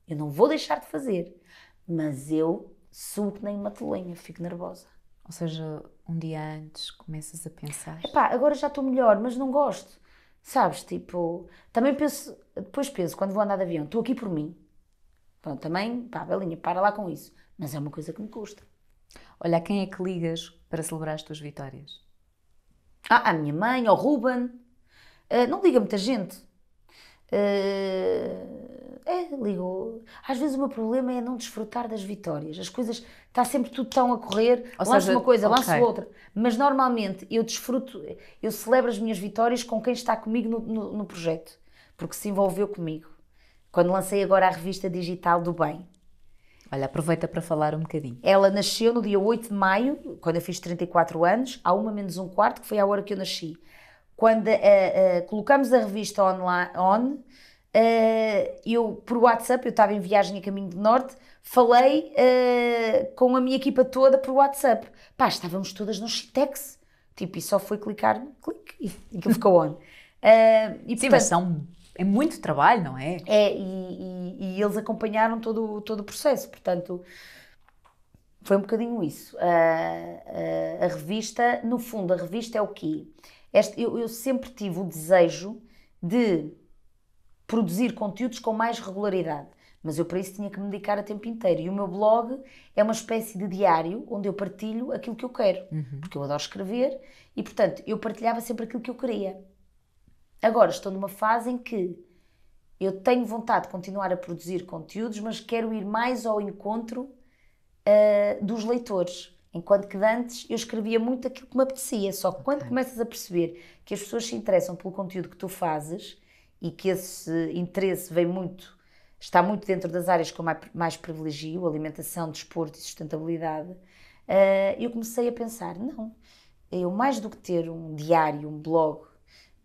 eu não vou deixar de fazer. Mas eu subo que nem uma tolinha, fico nervosa. Ou seja, um dia antes começas a pensar. Epá, agora já estou melhor, mas não gosto. Sabes, tipo, também penso, depois penso, quando vou andar de avião, estou aqui por mim. Pronto, também, pá, Belinha, para lá com isso. Mas é uma coisa que me custa. Olha, a quem é que ligas para celebrar as tuas vitórias? Ah, à minha mãe, ao Ruben. Ah, não liga muita gente. Ah, é, ligo. Às vezes o meu problema é não desfrutar das vitórias. As coisas, está sempre tudo tão a correr. Ou lanço seja, uma coisa, ok. lanço outra. Mas normalmente eu desfruto, eu celebro as minhas vitórias com quem está comigo no, no, no projeto. Porque se envolveu comigo. Quando lancei agora a revista digital do bem. Olha, aproveita para falar um bocadinho. Ela nasceu no dia 8 de maio, quando eu fiz 34 anos, há uma menos um quarto, que foi a hora que eu nasci. Quando eh, eh, colocamos a revista online, on, eh, eu, por WhatsApp, eu estava em viagem a caminho do Norte, falei eh, com a minha equipa toda por WhatsApp. Pá, estávamos todas no Shitex. Tipo, e só foi clicar, clique, e aquilo ficou on. [laughs] Eh, e, Sim, portanto, mas são, é muito trabalho, não é? é, e, e- e eles acompanharam todo, o- todo o processo, portanto, foi um bocadinho isso. A, a- a revista, no fundo, a revista é o quê? Este, eu, eu sempre tive o desejo de produzir conteúdos com mais regularidade, mas eu para isso tinha que me dedicar a tempo inteiro. E o meu blog é uma espécie de diário onde eu partilho aquilo que eu quero, porque eu adoro escrever e, portanto, eu partilhava sempre aquilo que eu queria. Agora estou numa fase em que eu tenho vontade de continuar a produzir conteúdos, mas quero ir mais ao encontro ah, dos leitores. Enquanto que antes eu escrevia muito aquilo que me apetecia. Só que quando começas a perceber que as pessoas se interessam pelo conteúdo que tu fazes e que esse interesse vem muito, está muito dentro das áreas que eu mais, privilegio, alimentação, desporto e sustentabilidade, ah, eu comecei a pensar, não, eu mais do que ter um diário, um blog,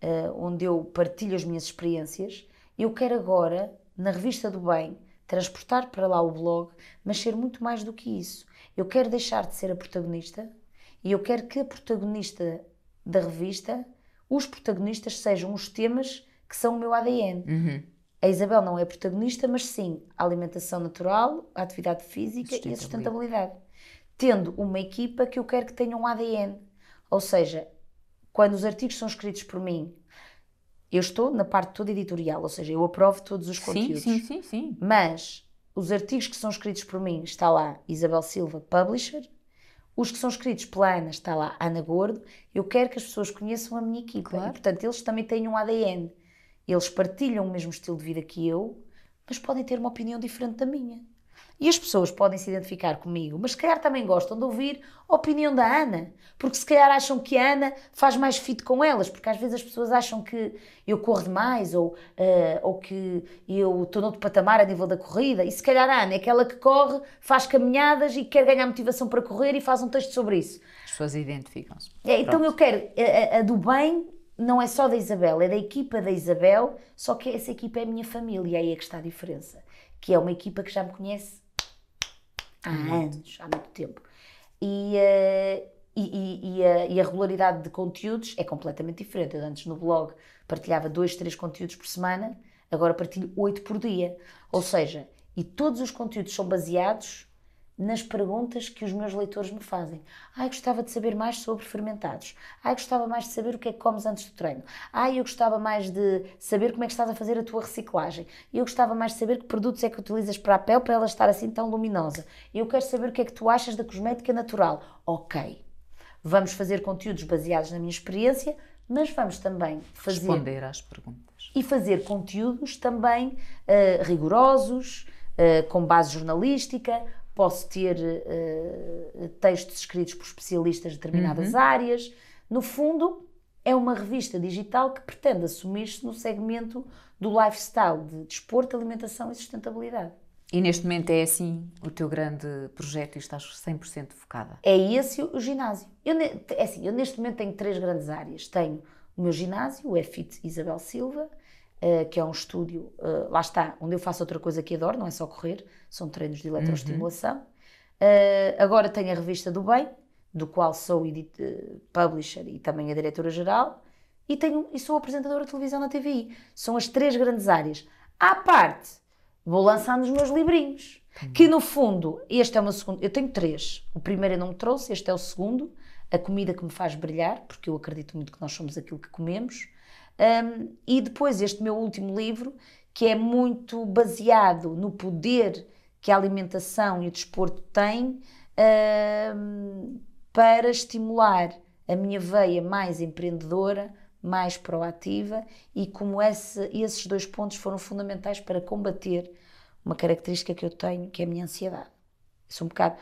eh, onde eu partilho as minhas experiências, eu quero agora, na Revista do Bem, transportar para lá o blog, mas ser muito mais do que isso. Eu quero deixar de ser a protagonista e eu quero que a protagonista da revista, os protagonistas sejam os temas que são o meu ADN. A Isabel não é protagonista, mas sim a alimentação natural, a atividade física e a sustentabilidade. tendo uma equipa que eu quero que tenha um ADN. Ou seja, quando os artigos são escritos por mim, eu estou na parte toda editorial, ou seja, eu aprovo todos os Sim, conteúdos. sim, sim, sim. Mas os artigos que são escritos por mim, está lá Isabel Silva, publisher. Os que são escritos pela Ana, está lá Ana Gordo. Eu quero que as pessoas conheçam a minha equipa. Claro. E, portanto, eles também têm um ADN. Eles partilham o mesmo estilo de vida que eu, mas podem ter uma opinião diferente da minha. E as pessoas podem se identificar comigo, mas se calhar também gostam de ouvir a opinião da Ana, porque se calhar acham que a Ana faz mais fit com elas, porque às vezes as pessoas acham que eu corro demais ou, eh, ou que eu estou noutro patamar a nível da corrida, e se calhar a Ana é aquela que corre, faz caminhadas e quer ganhar motivação para correr e faz um texto sobre isso. As pessoas identificam-se. É, então eu quero, a, a- a do bem não é só da Isabel, é da equipa da Isabel, só que essa equipa é a minha família, aí é que está a diferença. Que é uma equipa que já me conhece há anos, há muito tempo. E, eh, e, e- e a, e a regularidade de conteúdos é completamente diferente. Eu antes no blog partilhava dois, três conteúdos por semana, agora partilho oito por dia. Ou seja, e todos os conteúdos são baseados nas perguntas que os meus leitores me fazem. Ai, gostava de saber mais sobre fermentados. Ai, gostava mais de saber o que é que comes antes do treino. Ai, eu gostava mais de saber como é que estás a fazer a tua reciclagem. Eu gostava mais de saber que produtos é que utilizas para a pele para ela estar assim tão luminosa. Eu quero saber o que é que tu achas da cosmética natural. Ok. Vamos fazer conteúdos baseados na minha experiência, mas vamos também fazer Responder às perguntas. e fazer conteúdos também eh, rigorosos, eh, com base jornalística. Posso ter eh, textos escritos por especialistas de determinadas áreas. No fundo, é uma revista digital que pretende assumir-se no segmento do lifestyle, de desporto, alimentação e sustentabilidade. E neste momento é assim o teu grande projeto e estás 100% focada. É esse o ginásio. Eu, é assim, eu neste momento tenho três grandes áreas. Tenho o meu ginásio, o EFIT Isabel Silva, eh, que é um estúdio, eh, lá está, onde eu faço outra coisa que adoro, não é só correr, são treinos de eletroestimulação. Eh, agora tenho a revista do Bem, do qual sou edit- publisher e também a diretora-geral, e, tenho, e sou apresentadora de televisão na TVI. São as três grandes áreas. À parte, vou lançar nos meus livrinhos. Que no fundo, este é o meu segundo. Eu tenho três. O primeiro eu não me trouxe, este é o segundo. A comida que me faz brilhar, porque eu acredito muito que nós somos aquilo que comemos. Um, e depois este meu último livro, que é muito baseado no poder que a alimentação e o desporto têm um, para estimular a minha veia mais empreendedora, mais proativa e como esse- esses dois pontos foram fundamentais para combater uma característica que eu tenho, que é a minha ansiedade. Sou um bocado,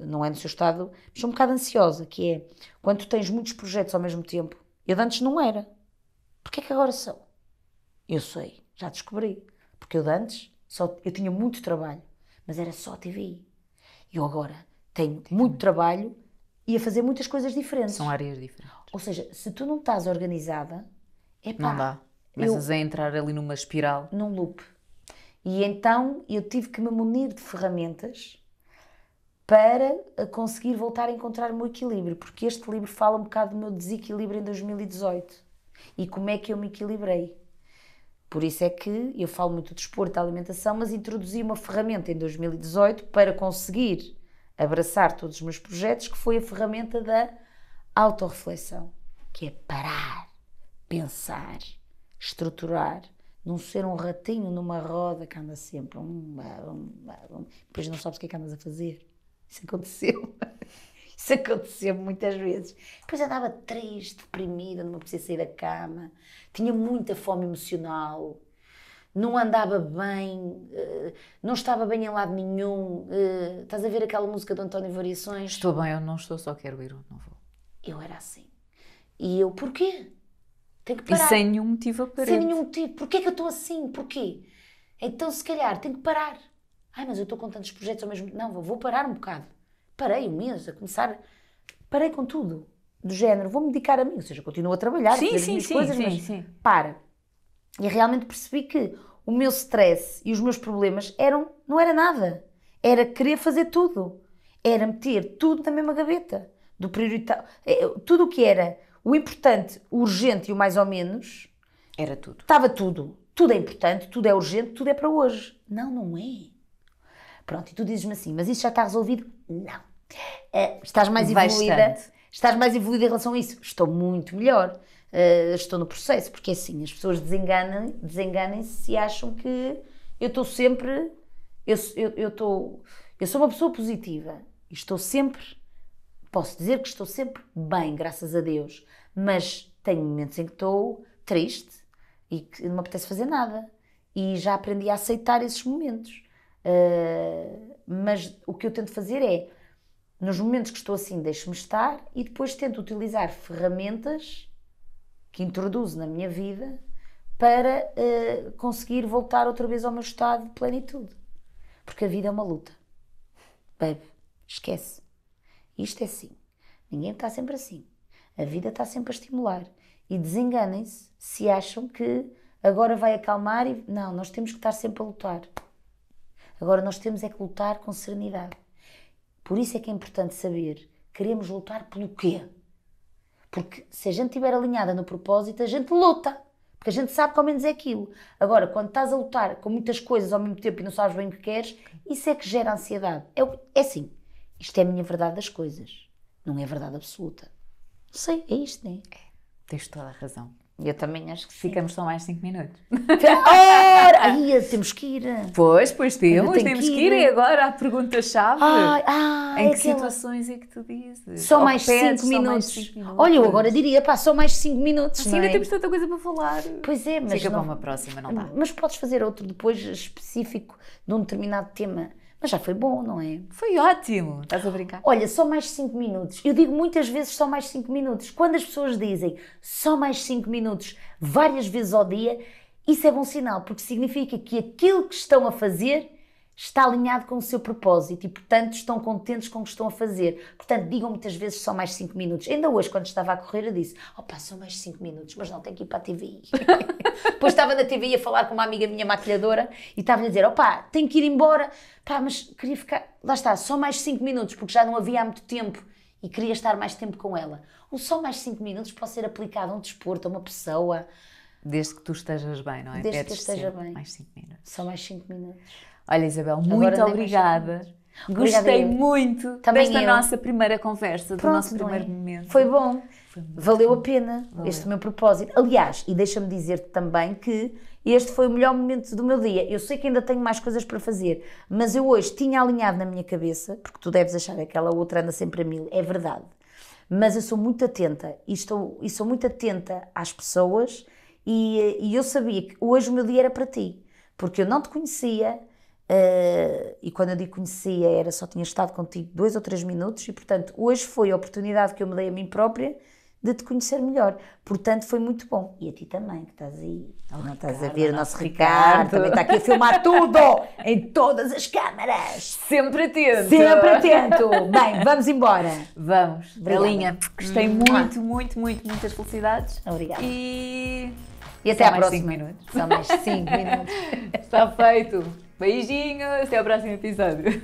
não é no seu estado, mas sou um bocado ansiosa, que é quando tens muitos projetos ao mesmo tempo. Eu antes não era. Porquê é que agora sou? Eu sei, já descobri. Porque eu de antes só, eu tinha muito trabalho, mas era só TVI. E eu agora tenho muito trabalho e a fazer muitas coisas diferentes. São áreas diferentes. Ou seja, se tu não estás organizada, é Não dá. Começas a entrar ali numa espiral. num loop. E então eu tive que me munir de ferramentas para eh, conseguir voltar a encontrar o meu equilíbrio, porque este livro fala um bocado do meu desequilíbrio em 2018 e como é que eu me equilibrei. Por isso é que eu falo muito de desporto, da alimentação, mas introduzi uma ferramenta em 2018 para conseguir abraçar todos os meus projetos, que foi a ferramenta da autorreflexão, que é parar, pensar, estruturar, não ser um ratinho numa roda que anda sempre, depois não sabes o que é que andas a fazer. Isso aconteceu. Isso aconteceu muitas vezes. Depois andava triste, deprimida, não me podia sair da cama, tinha muita fome emocional, não andava bem, eh, não estava bem em lado nenhum. eh, Estás a ver aquela música do António Variações? Estou bem ou não estou, só quero ir não vou. Eu era assim. E eu, porquê? Tenho que E parar. sem nenhum motivo aparente. Sem nenhum motivo. Porquê que eu estou assim? Porquê? Então, se calhar, tenho que parar. Ai, mas eu estou com tantos projetos ao mesmo tempo. Não, vou parar um bocado. Parei um mês a começar. Parei com tudo. Do género, vou-me dedicar a mim. Ou seja, continuo a trabalhar, Sim, a fazer as sim, minhas sim, coisas, sim, mas sim. para. E realmente percebi que o meu stress e os meus problemas eram, não era nada. Era querer fazer tudo. Era meter tudo na mesma gaveta. Do prioritário. eh, Tudo o que era o importante, o urgente e o mais ou menos, Era tudo. estava tudo. Tudo é importante, tudo é urgente, tudo é para hoje. Não, não é. Pronto, e tu dizes-me assim, mas isso já está resolvido? Não. Eh, estás mais evoluída. Bastante. Estás mais evoluída em relação a isso. Estou muito melhor. Eh, estou no processo, porque assim, as pessoas desenganam- desenganem-se e acham que eu estou sempre. Eu, eu, eu, estou, eu sou uma pessoa positiva e estou sempre. Posso dizer que estou sempre bem, graças a Deus. Mas tenho momentos em que estou triste e que não me apetece fazer nada. E já aprendi a aceitar esses momentos. Eh, mas o que eu tento fazer é nos momentos que estou assim, deixo-me estar e depois tento utilizar ferramentas que introduzo na minha vida para eh, conseguir voltar outra vez ao meu estado de plenitude. Porque a vida é uma luta. Baby, esquece. Isto é assim. Ninguém está sempre assim. A vida está sempre a estimular. E desenganem-se se acham que agora vai acalmar e. Não, nós temos que estar sempre a lutar. Agora nós temos é que lutar com serenidade. Por isso é que é importante saber, queremos lutar pelo quê? Porque se a gente estiver alinhada no propósito, a gente luta. Porque a gente sabe que ao menos é aquilo. Agora, quando estás a lutar com muitas coisas ao mesmo tempo e não sabes bem o que queres, isso é que gera ansiedade. É, é assim, isto é a minha verdade das coisas. Não é verdade absoluta. Não sei, é isto, não é? Tens toda a razão. Eu também acho que sim. Ficamos só mais 5 minutos. [laughs] Ora, [laughs] aí temos que ir. Pois, pois temos. Temos que que ir. ir. E agora a pergunta-chave. Ai, ai, em que aquela- situações é que tu dizes? Só Ou mais pedes 5 só minutos. minutos? Olha, eu agora diria, pá, só mais 5 minutos. Não ainda é? temos tanta coisa para falar. Pois é, mas Fica não- para uma próxima, não dá? Mas podes fazer outro depois específico de um determinado tema. Mas já foi bom, não é? Foi ótimo. Estás a brincar? Olha, só mais 5 minutos. Eu digo muitas vezes só mais 5 minutos. Quando as pessoas dizem só mais 5 minutos várias vezes ao dia, isso é bom sinal, porque significa que aquilo que estão a fazer está alinhado com o seu propósito e, portanto, estão contentes com o que estão a fazer. Portanto, digam muitas vezes só mais 5 minutos. Ainda hoje, quando estava a correr, eu disse: opa, só mais 5 minutos, mas não, tenho que ir para a TVI. [laughs] Depois estava na TVI a falar com uma amiga minha maquilhadora e estava-lhe a dizer: opá, tenho que ir embora, pá, mas queria ficar. Lá está, só mais 5 minutos, porque já não havia há muito tempo e queria estar mais tempo com ela. O só mais 5 minutos pode ser aplicado a um desporto, a uma pessoa. Desde que tu estejas bem, não é? Desde que eu Pedes esteja bem. Mais 5 minutos. Só mais 5 minutos. Olha, Isabel, Agora muito mais obrigada. Gostei muito Também desta eu. nossa primeira conversa, do Pronto, nosso não é? primeiro momento. Foi bom. Valeu a pena Valeu. este meu propósito. Aliás, e deixa-me dizer-te também que este foi o melhor momento do meu dia. Eu sei que ainda tenho mais coisas para fazer, mas eu hoje tinha alinhado na minha cabeça, porque tu deves achar que aquela outra anda sempre a mil, é verdade. Mas eu sou muito atenta e, estou, e sou muito atenta às pessoas e, e eu sabia que hoje o meu dia era para ti, porque eu não te conhecia, eh, e quando eu digo conhecia, era só tinha estado contigo dois ou três minutos, e portanto, hoje foi a oportunidade que eu me dei a mim própria de te conhecer melhor. Portanto, foi muito bom. E a ti também, que estás aí. não estás a ver o nosso Ricardo, Ricardo. também está aqui a filmar tudo, em todas as câmaras. Sempre atento. Sempre atento. Bem, vamos embora. Vamos. Belinha. Gostei muito, muito, muito, muitas felicidades. Obrigada. E E até à mais próxima. cinco minutos. Só mais 5 [laughs] minutos. está feito. Beijinho, até ao próximo episódio.